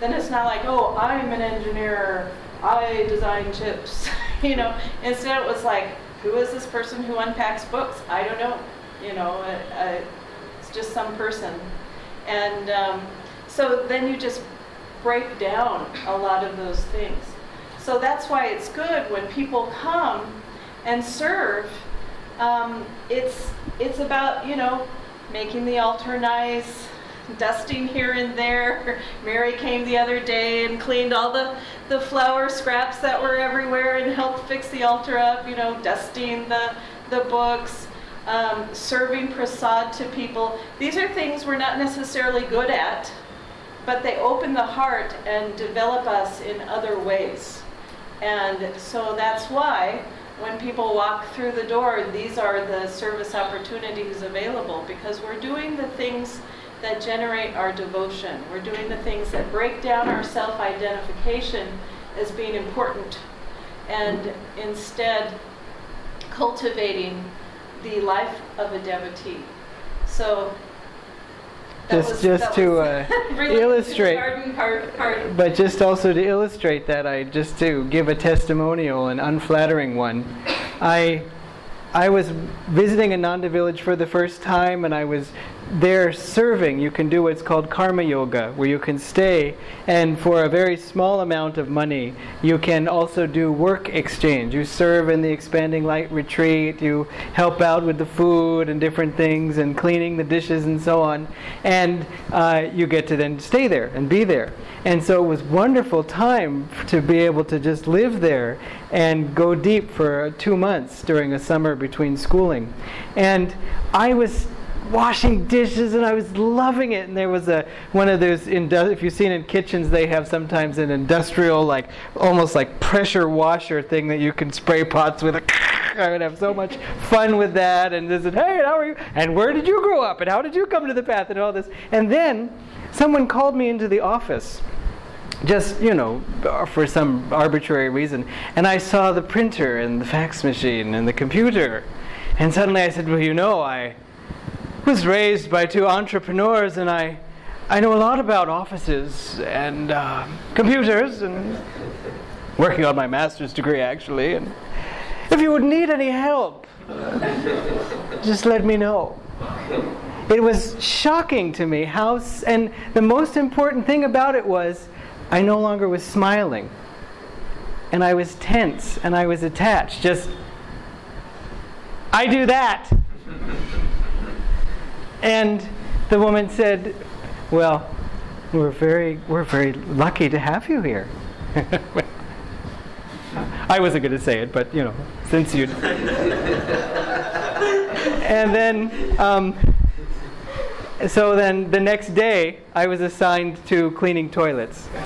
Speaker 2: Then it's not like, oh, I'm an engineer, I design chips. you know, instead it was like, who is this person who unpacks books? I don't know. You know, uh, just some person. And um, so then you just break down a lot of those things. So that's why it's good when people come and serve. Um, it's it's about you know making the altar nice, dusting here and there. Mary came the other day and cleaned all the the flower scraps that were everywhere and helped fix the altar up. You know, dusting the the books um, serving prasad to people. These are things we're not necessarily good at, but they open the heart and develop us in other ways. And so that's why when people walk through the door, these are the service opportunities available because we're doing the things that generate our devotion. We're doing the things that break down our self identification as being important and instead cultivating the life of a devotee. So
Speaker 1: just
Speaker 2: was,
Speaker 1: just to uh, illustrate
Speaker 2: part, part.
Speaker 1: but just also to illustrate that i just to give a testimonial an unflattering one i i was visiting ananda village for the first time and i was there serving, you can do what's called karma yoga, where you can stay and for a very small amount of money, you can also do work exchange. You serve in the expanding light retreat, you help out with the food and different things and cleaning the dishes and so on, and uh, you get to then stay there and be there. And so it was wonderful time to be able to just live there and go deep for two months during a summer between schooling. And I was washing dishes and I was loving it. And there was a one of those if you've seen in kitchens they have sometimes an industrial like almost like pressure washer thing that you can spray pots with. I would have so much fun with that. And this and hey how are you? And where did you grow up? And how did you come to the path? And all this. And then someone called me into the office just you know for some arbitrary reason. And i saw the printer and the fax machine and the computer. And suddenly i said well you know i was raised by two entrepreneurs, and I, I know a lot about offices and uh, computers, and working on my master's degree actually. And if you would need any help, just let me know. It was shocking to me how, and the most important thing about it was, I no longer was smiling, and I was tense, and I was attached. Just, I do that. And the woman said, Well, we're very, we're very lucky to have you here. I wasn't going to say it, but you know, since you. and then, um, so then the next day, I was assigned to cleaning toilets.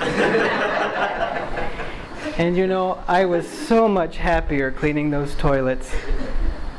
Speaker 1: and you know, I was so much happier cleaning those toilets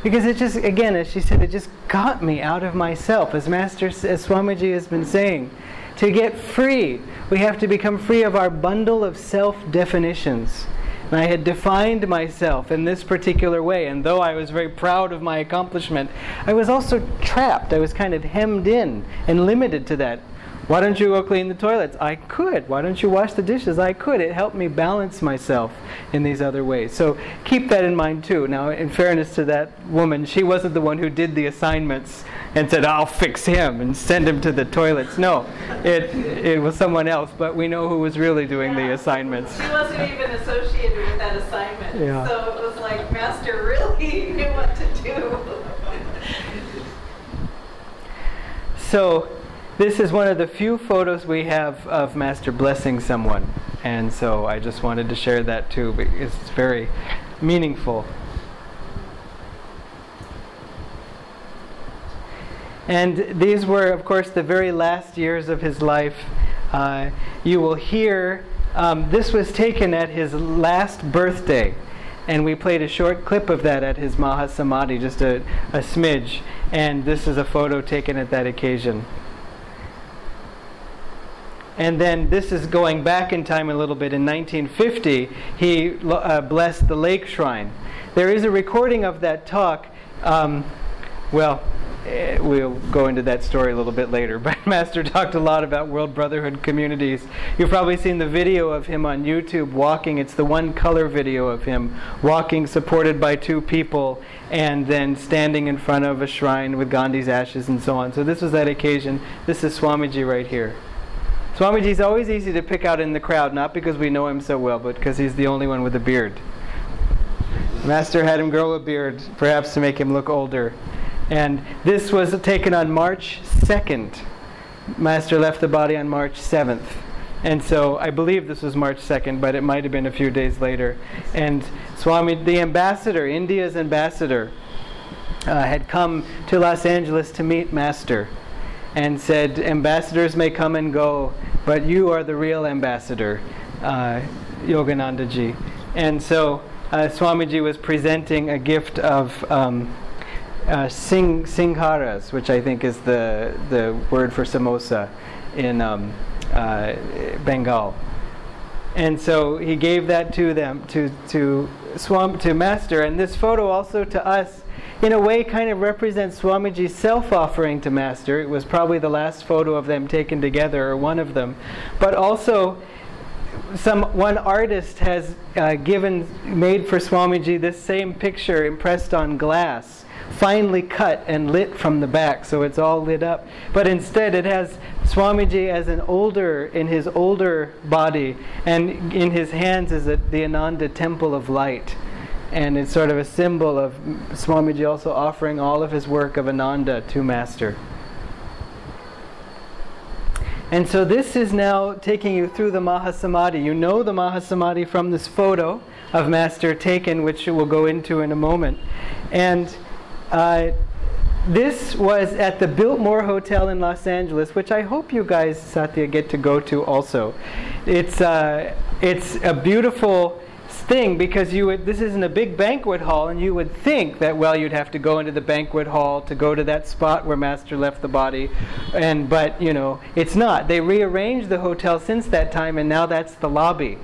Speaker 1: because it just, again, as she said, it just got me out of myself. As Master, as Swamiji has been saying, to get free, we have to become free of our bundle of self definitions. And I had defined myself in this particular way, and though I was very proud of my accomplishment, I was also trapped. I was kind of hemmed in and limited to that why don't you go clean the toilets? I could. Why don't you wash the dishes? I could. It helped me balance myself in these other ways. So keep that in mind too. Now, in fairness to that woman, she wasn't the one who did the assignments and said, I'll fix him and send him to the toilets. No, it, it was someone else, but we know who was really doing
Speaker 2: yeah.
Speaker 1: the assignments.
Speaker 2: She wasn't even associated with that assignment. Yeah. So it was like, Master really knew what to do.
Speaker 1: so this is one of the few photos we have of Master blessing someone. And so I just wanted to share that too, because it's very meaningful. And these were, of course, the very last years of his life. Uh, you will hear um, this was taken at his last birthday. And we played a short clip of that at his Mahasamadhi, just a, a smidge. And this is a photo taken at that occasion. And then this is going back in time a little bit. In 1950, he uh, blessed the lake shrine. There is a recording of that talk. Um, well, eh, we'll go into that story a little bit later. But Master talked a lot about World Brotherhood communities. You've probably seen the video of him on YouTube walking. It's the one color video of him walking, supported by two people, and then standing in front of a shrine with Gandhi's ashes and so on. So this was that occasion. This is Swamiji right here. Swamiji is always easy to pick out in the crowd, not because we know him so well, but because he's the only one with a beard. Master had him grow a beard, perhaps to make him look older. And this was taken on March 2nd. Master left the body on March 7th. And so I believe this was March 2nd, but it might have been a few days later. And Swami, the ambassador, India's ambassador, uh, had come to Los Angeles to meet Master and said, Ambassadors may come and go, but you are the real ambassador, uh, Yoganandaji. And so uh, Swamiji was presenting a gift of um, uh, sing, singharas, which I think is the, the word for samosa in um, uh, Bengal. And so he gave that to them, to, to, Swam, to Master. And this photo also to us in a way kind of represents Swamiji's self offering to Master. It was probably the last photo of them taken together, or one of them. But also, some one artist has uh, given made for Swamiji this same picture impressed on glass finely cut and lit from the back, so it's all lit up. But instead, it has Swamiji as an older, in his older body, and in his hands is a, the Ananda Temple of Light. And it's sort of a symbol of Swamiji also offering all of his work of Ananda to Master. And so this is now taking you through the Mahasamadhi. You know the Mahasamadhi from this photo of Master taken, which we'll go into in a moment. And uh, this was at the Biltmore Hotel in Los Angeles, which I hope you guys, Satya, get to go to also. It's, uh, it's a beautiful thing because you would, this isn't a big banquet hall, and you would think that well you'd have to go into the banquet hall to go to that spot where Master left the body, and but you know it's not. They rearranged the hotel since that time, and now that's the lobby.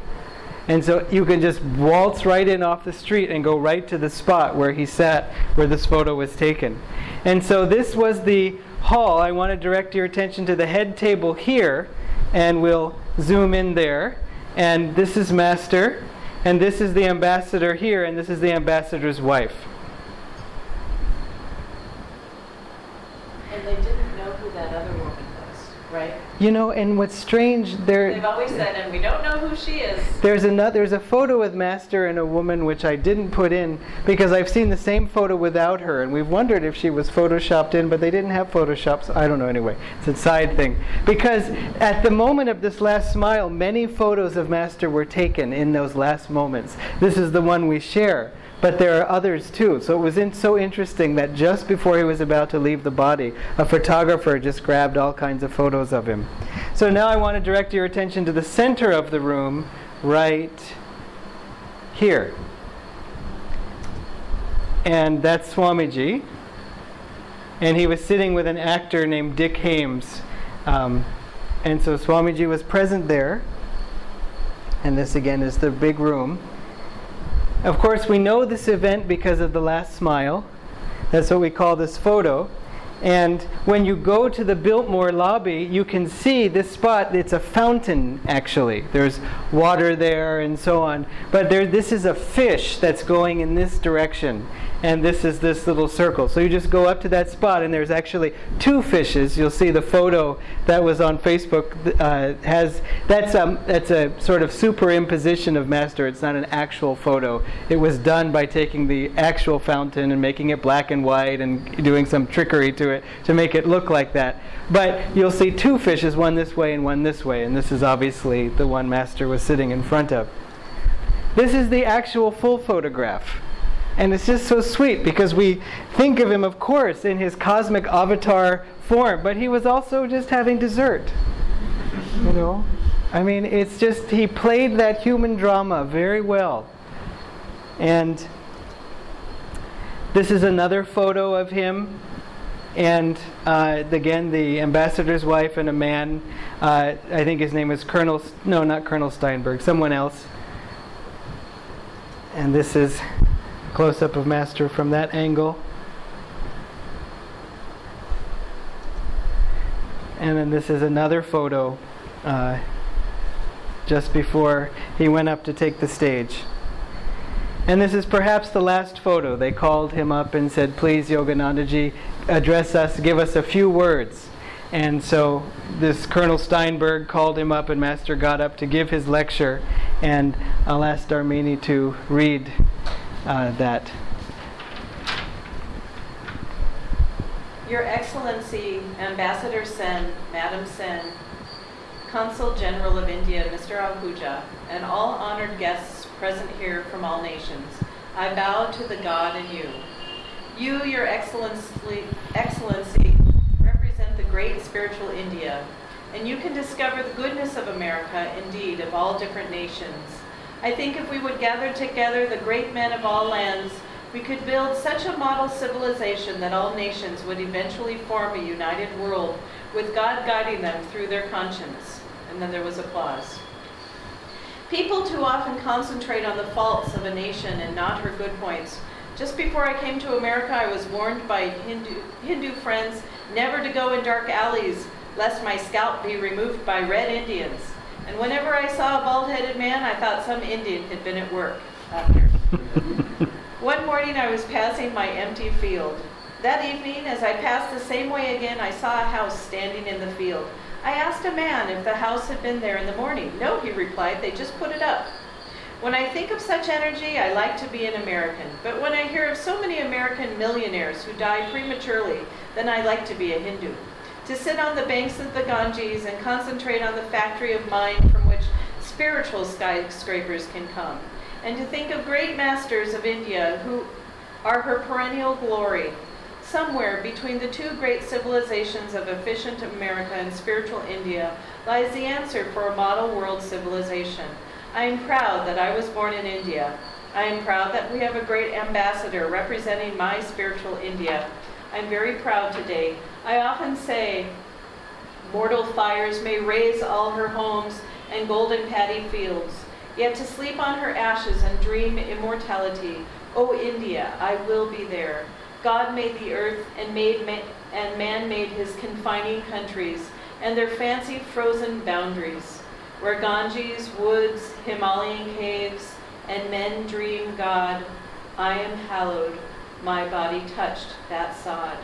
Speaker 1: And so you can just waltz right in off the street and go right to the spot where he sat, where this photo was taken. And so this was the hall. I want to direct your attention to the head table here, and we'll zoom in there. And this is Master. And this is the ambassador here, and this is the ambassador's wife.
Speaker 2: And they didn't know who that other woman was, right?
Speaker 1: You know, and what's strange, there.
Speaker 2: They've always said, and we don't know who she is.
Speaker 1: There's another. There's a photo with Master and a woman which I didn't put in because I've seen the same photo without her, and we've wondered if she was photoshopped in, but they didn't have photoshops. I don't know. Anyway, it's a side thing because at the moment of this last smile, many photos of Master were taken in those last moments. This is the one we share but there are others too. So it was in, so interesting that just before he was about to leave the body, a photographer just grabbed all kinds of photos of him. So now I want to direct your attention to the center of the room, right here. And that's Swamiji. And he was sitting with an actor named Dick Haymes. Um, and so Swamiji was present there. And this again is the big room. Of course, we know this event because of the last smile. That's what we call this photo. And when you go to the Biltmore lobby, you can see this spot. It's a fountain, actually. There's water there and so on. But there, this is a fish that's going in this direction. And this is this little circle. So you just go up to that spot, and there's actually two fishes. You'll see the photo that was on Facebook uh, has that's a, that's a sort of superimposition of Master. It's not an actual photo. It was done by taking the actual fountain and making it black and white and doing some trickery to it to make it look like that. But you'll see two fishes, one this way and one this way, and this is obviously the one Master was sitting in front of. This is the actual full photograph. And it's just so sweet because we think of him, of course, in his cosmic avatar form, but he was also just having dessert. You know? I mean, it's just, he played that human drama very well. And this is another photo of him and uh, again, the ambassador's wife and a man, uh, I think his name is Colonel, no, not Colonel Steinberg, someone else. And this is close up of Master from that angle. And then this is another photo uh, just before he went up to take the stage. And this is perhaps the last photo. They called him up and said, Please, Yoganandaji, address us, give us a few words. And so this Colonel Steinberg called him up, and Master got up to give his lecture. And I'll ask Dharmini to read uh, that.
Speaker 2: Your Excellency, Ambassador Sen, Madam Sen, Consul General of India, Mr. Ahuja, and all honored guests present here from all nations, I bow to the God in you. You, Your Excellency, Excellency, represent the great spiritual India, and you can discover the goodness of America, indeed, of all different nations. I think if we would gather together the great men of all lands, we could build such a model civilization that all nations would eventually form a united world with God guiding them through their conscience. And then there was applause. People too often concentrate on the faults of a nation and not her good points. Just before I came to America, I was warned by Hindu, Hindu friends never to go in dark alleys, lest my scalp be removed by red Indians. And whenever I saw a bald-headed man, I thought some Indian had been at work. One morning I was passing my empty field. That evening, as I passed the same way again, I saw a house standing in the field. I asked a man if the house had been there in the morning. No, he replied, they just put it up. When I think of such energy, I like to be an American. But when I hear of so many American millionaires who die prematurely, then I like to be a Hindu. To sit on the banks of the Ganges and concentrate on the factory of mind from which spiritual skyscrapers can come. And to think of great masters of India who are her perennial glory, Somewhere between the two great civilizations of efficient America and spiritual India lies the answer for a model world civilization. I am proud that I was born in India. I am proud that we have a great ambassador representing my spiritual India. I'm very proud today. I often say, mortal fires may raze all her homes and golden paddy fields, yet to sleep on her ashes and dream immortality. O India, I will be there. God made the earth and made ma- and man made his confining countries and their fancy frozen boundaries, where Ganges, woods, Himalayan caves, and men dream God. I am hallowed. My body touched that sod.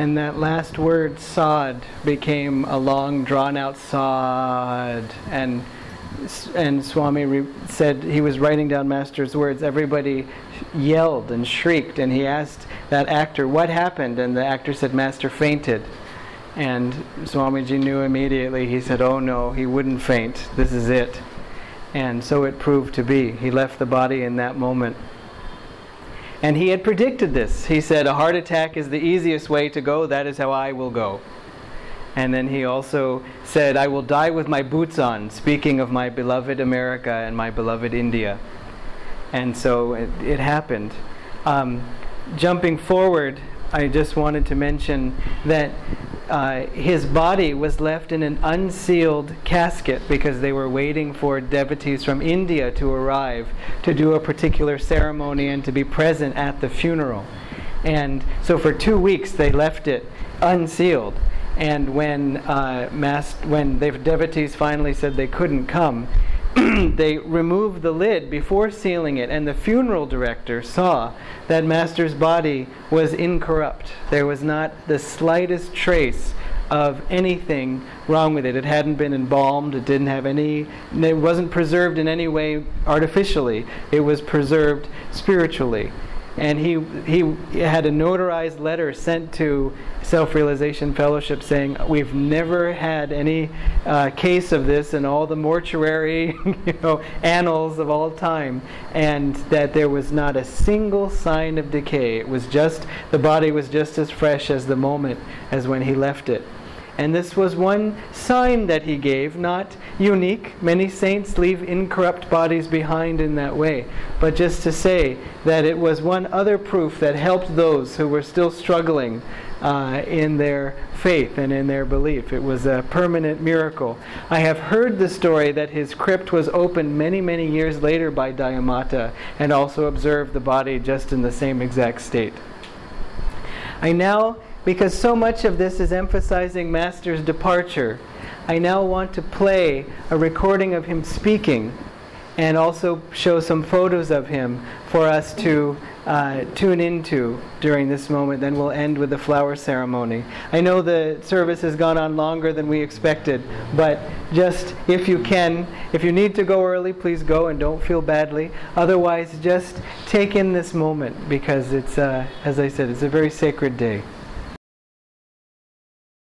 Speaker 1: And that last word, sod, became a long, drawn out sod. And and Swami said he was writing down Master's words. Everybody yelled and shrieked, and he asked that actor, What happened? And the actor said, Master fainted. And Swamiji knew immediately. He said, Oh no, he wouldn't faint. This is it. And so it proved to be. He left the body in that moment. And he had predicted this. He said, A heart attack is the easiest way to go. That is how I will go. And then he also said, I will die with my boots on, speaking of my beloved America and my beloved India. And so it, it happened. Um, jumping forward, I just wanted to mention that uh, his body was left in an unsealed casket because they were waiting for devotees from India to arrive to do a particular ceremony and to be present at the funeral. And so for two weeks they left it unsealed. And when uh, mass, when the devotees finally said they couldn't come, they removed the lid before sealing it, and the funeral director saw that Master's body was incorrupt. There was not the slightest trace of anything wrong with it. It hadn't been embalmed. It didn't have any. It wasn't preserved in any way artificially. It was preserved spiritually and he he had a notarized letter sent to Self-Realization Fellowship saying we've never had any uh, case of this in all the mortuary you know annals of all time, and that there was not a single sign of decay. It was just the body was just as fresh as the moment as when he left it. And this was one sign that he gave, not unique. Many saints leave incorrupt bodies behind in that way. But just to say that it was one other proof that helped those who were still struggling uh, in their faith and in their belief. It was a permanent miracle. I have heard the story that his crypt was opened many, many years later by Dayamata and also observed the body just in the same exact state. I now because so much of this is emphasizing Master's departure, I now want to play a recording of him speaking and also show some photos of him for us to uh, tune into during this moment. Then we'll end with the flower ceremony. I know the service has gone on longer than we expected, but just if you can, if you need to go early, please go and don't feel badly. Otherwise, just take in this moment because it's, uh, as I said, it's a very sacred day.